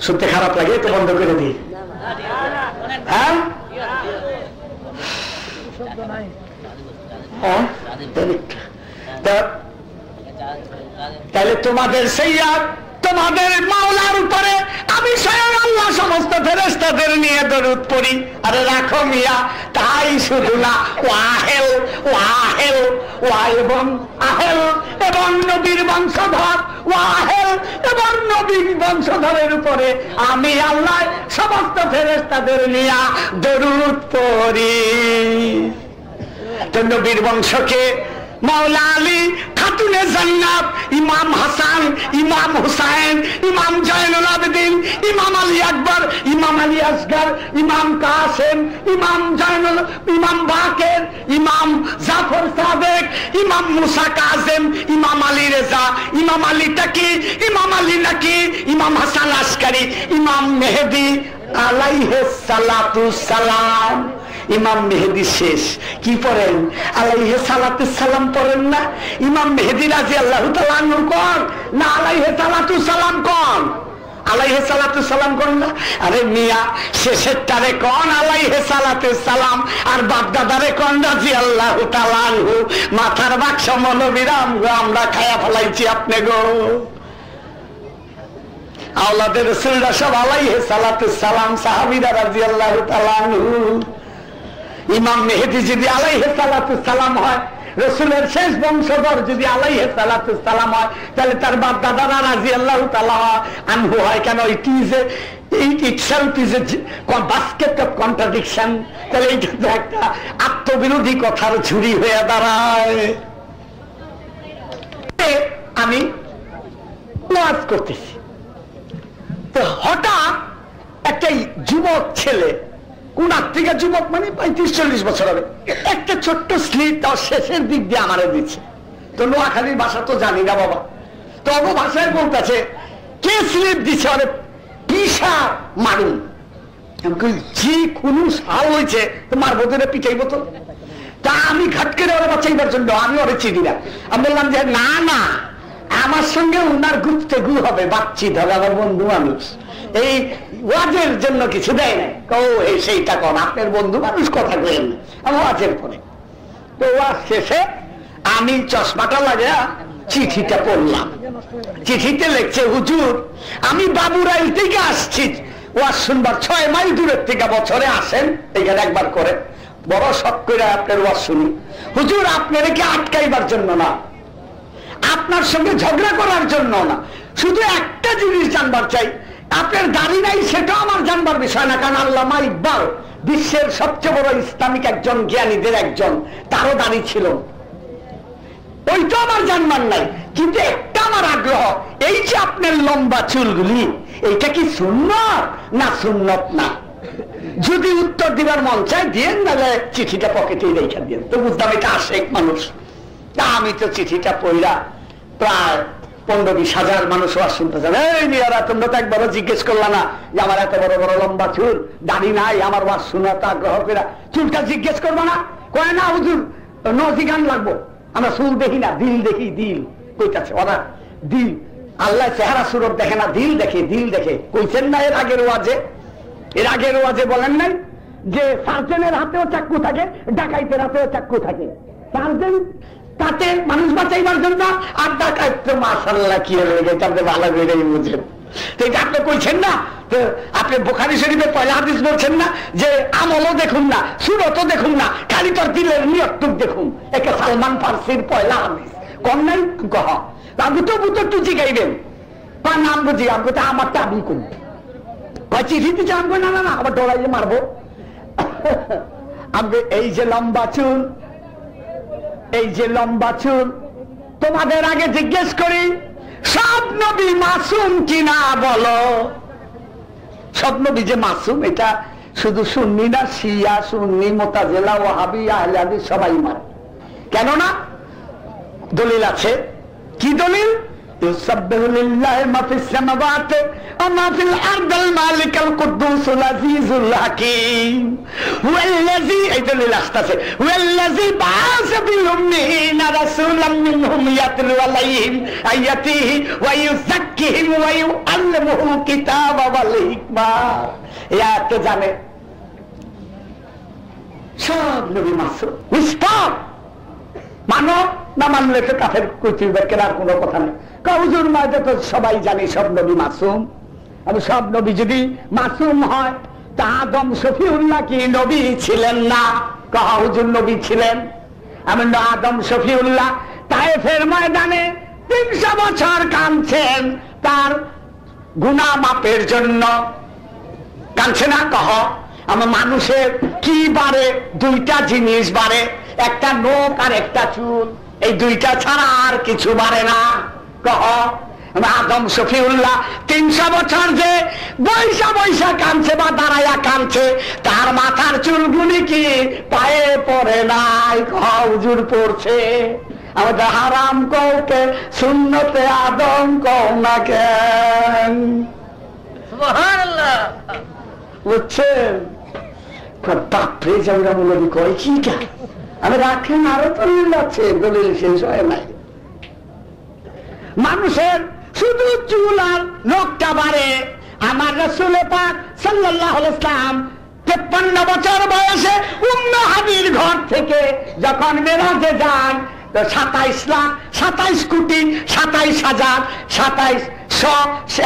শুনতে খারাপ লাগে তো বন্ধ করে দিই। হ্যাঁ? তাহলে তোমাদের সেই তোমাদের মাওলার উপরে আমি স্বয়ং আল্লাহ সমস্ত ফেরেস্তাদের নিয়ে দরুদ পড়ি। আরে রাখো মিয়া, তাই শুধু না, ও আহেল ও আহেল, ও এবং আহেল, এবং নবীর বংশধর, ও আহেল, এবং নবীর বংশধরের উপরে আমি আল্লাহ সমস্ত ফেরেস্তাদের নিয়ে দরুদ পড়ি। তো নবীর বংশকে মাওলা আলী খাতুনে জান্নাত ইমাম হাসান, ইমাম হুসাইন, ইমাম জয়নুল আবেদিন, ইমাম আলী আকবর, ইমাম আলী আসগর, ইমাম কাসেম, ইমাম জয়নুল, ইমাম বাকের, ইমাম জাফর সাদেক ইমাম মুসা কাজেম, ইমাম আলী রেজা, ইমাম আলী টাকি, ইমাম আলী নাকি, ইমাম হাসান আসকারি ইমাম মেহেদি আলাইহে সালাতু সালাম। ইমাম মেহেদি শেষ। কি পড়েন? আলাইহে সালাতু সালাম পড়েন না? ইমাম মেহেদি রাজি আল্লাহ কন? না আলাইহে সালাতু সালাম কন? আলাইহে সালাতু সালাম না? আরে মিয়া, শেষের টারে কন আলাইহে সালাম? আর বাপদাদারে কন রাজি আল্লাহ তালানহু মাথার বাক্স মনোবিরাম গো আমরা খায়া ফেলাইছি আপনি গো। আওলাদের সব আলাইহে সালাতু সালাম, সাহাবিরা রাজি আল্লাহ ইমাম মেহেদি যদি আলাইহে সালাতু সালাম হয়, রসুলের শেষ বংশধর যদি আলাইহে সালাতু সালাম হয়, তাহলে তার বাপ দাদারা রাজি আল্লাহ তালা আনহু হয় কেন? It is it basket contradiction তাহলে একটা আত্মবিরোধী কথার ঝুড়ি হয়ে দাঁড়ায়। আমি করতেছি। তো হঠাৎ একটা যুবক ছেলে কোন থেকে যুবক মানে পঁয়ত্রিশ চল্লিশ বছর হবে। একটা ছোট্ট স্লিপ তার শেষের দিক দিয়ে আমারে দিচ্ছে। তো নোয়াখালীর ভাষা তো জানি না বাবা। তো অব ভাষায় বলতেছে, কে স্লিপ দিচ্ছে মানে পিসা মারুন। যে কোনো সাল হয়েছে তো মারবো তো পিটাইবো তো। তা আমি ঘাট করে ওরা জন্য আমি ওরে চিনি না। আমি বললাম যে, না না, আমার সঙ্গে উনার গুপ্তে গু হবে বাচ্চিত হবে আমার বন্ধু মানুষ। এই ওয়াজের জন্য কিছু দেয় না এই সেইটা কন, আপনার বন্ধু মানুষ কথা বলেন আমি ওয়াজের পরে। তো ওয়াজ শেষে আমি চশমাটা লাগা চিঠিটা পড়লাম। চিঠিতে লিখছে, হুজুর, আমি বাবুরাইল থেকে আসছি। ওয়াজ শুনবার ছয় মাইল দূরের থেকে বছরে আসেন। এখানে একবার করে। বড় শখ করে আপনার ওয়াজ শুনি। হুজুর, আপনারা কি আটকাইবার জন্য না? আপনার সঙ্গে ঝগড়া করার জন্য না। শুধু একটা জিনিস জানবার চাই আপনার গাড়ি নাই, সেটাও আমার জানবার বিষয় না, কারণ আল্লামা ইকবাল বিশ্বের সবচেয়ে বড় ইসলামিক একজন জ্ঞানীদের একজন, তারও দাঁড়ি ছিল। ওইটা আমার জানবার নাই, কিন্তু একটা আমার আগ্রহ, এই যে আপনার লম্বা চুলগুলি, এইটা কি সুন্নত না সুন্নত না? যদি উত্তর দিবার মন চায় দিয়ে নাহলে চিঠিটা পকেটেই রেখে দিয়ে তো বুঝতাম এটা আশেক মানুষ। তা আমি তো চিঠিটা পড়লা প্রায় পনেরো বিশ হাজার মানুষ একবারও জিজ্ঞেস করলা না যে আমার এত বড় বড় লম্বা চুল, দাড়ি নাই, আমার ওয়াজ শোনা তো আগ্রহ করে। চুলটা জিজ্ঞেস করব না? কয় না, হুজুর, নজি গান লাগবো। আমরা চুল দেখি না, দিল দেখি, দিল। কইতাছে, ওরা, দিল। আল্লাহ চেহারা সুরত দেখে না, দিল দেখে দিল দেখে। কইছেন না এর আগের ওয়াজে? এর আগের ওয়াজে বলেন নাই যে সার্জেনের হাতেও চাক্কু থাকে, ডাকাইতের হাতেও চাক্কু থাকে। সার্জেন তাতে মানুষ বাঁচাইবার জন্য আর ডাকাইত মাসাল্লাহ কি হয়ে গেছে আপনি ভালো করে বুঝেন। আপনি কইছেন না আপনি বোখারি শরীফে পয়লা হাদিস বলছেন না যে আমলও দেখুন না, সুরতও দেখুন না, খালি তোর দিলের নিয়ত্তুক দেখুন। একে সালমান ফার্সির পয়লা হাদিস। কম নাই? কহ। আমি তো বুতো টুচি গাইবেন তার নাম বুঝি আমি তো আমারটা আমি করি। চিঠি দিচ্ছে আমি না না আবার ডরাইলে মারবো। আমি এই যে লম্বা চুল এই যে লম্বা চুল, তোমাদের আগে জিজ্ঞেস করি, সব নবী মাসুম কিনা বলো? সব নবী যে মাসুম, এটা শুধু সুন্নি না, শিয়া, সুন্নি, মোতাজেলা ও হাবি আহলাদি, সবাই মানে কেননা, দলিল আছে। কি দলিল? يسبح لله ما في السماوات وما في الارض المالك القدوس العزيز الحكيم هو الذي ايضا الاختص هو الذي بعث بالامين رسولا منهم يتلو عليهم اياته ويزكيهم ويعلمهم الكتاب والحكمه يا জানে সব নবী মাসুম নিষ্পাপ মানব না মানলে তো কাফের কুচির কেনার কোনো কথা নেই। কাউজুর মাঝে তো সবাই জানি, সব নবী মাসুম। আমি সব নবী যদি মাসুম হয়, তা আদম শফিউল্লাহ কি নবী ছিলেন না? কাহুজুর নবী ছিলেন। আমি আদম শফিউল্লাহ তাইফের ময়দানে তিনশো বছর কাঁদছেন, তার গুণা মাপের জন্য। কাঁদছে না কহ? আমার মানুষের কি বাড়ে দুইটা জিনিস বাড়ে একটা নোক আর একটা চুল। এই দুইটা ছাড়া আর কিছু বাড়ে না। কহ আদম শফিউল্লাহ তিনশো বছর যে বৈশা বৈশা কানছে বা দাঁড়াইয়া কানছে তার মাথার চুলগুলি কি পায়ে পড়ে নাই? হুজুর পড়ছে। আমাদের হারাম কৌকে শূন্যতে আদম কৌ না কেন? বুঝছেন? বাপরে জাউরা মৌলবী কয় কি কা আমি রাখেন আরও তো আছে, দলিল শেষ হয় নাই। মানুষের শুধু চুল আর নখটা বাড়ে। আমার রসুলে পাক সাল্লাহ ইসলাম তেপ্পান্ন বছর বয়সে উম্ম হাবির ঘর থেকে যখন বেরাতে যান সাতাইশ লাখ, সাতাইশ কোটি, সাতাইশ হাজার, সাতাইশ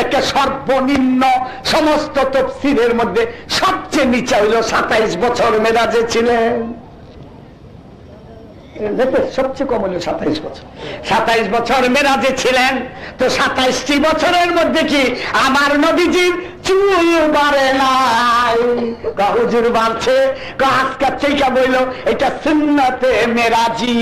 একটা সর্বনিম্ন সমস্ত তফসিলের মধ্যে সবচেয়ে নিচে হইল সাতাইশ বছর মেরাজে ছিলেন। সবচেয়ে কম হলো সাতাইশ বছর। সাতাইশ বছর মেরাজে ছিলেন, তো সাতাইশটি বছরের মধ্যে কি আমার নদীজির চুল বাড়ে নাই? হুজুর বাড়ছে আজকার থেকে বইল, এটা সুন্নতে মেরাজি।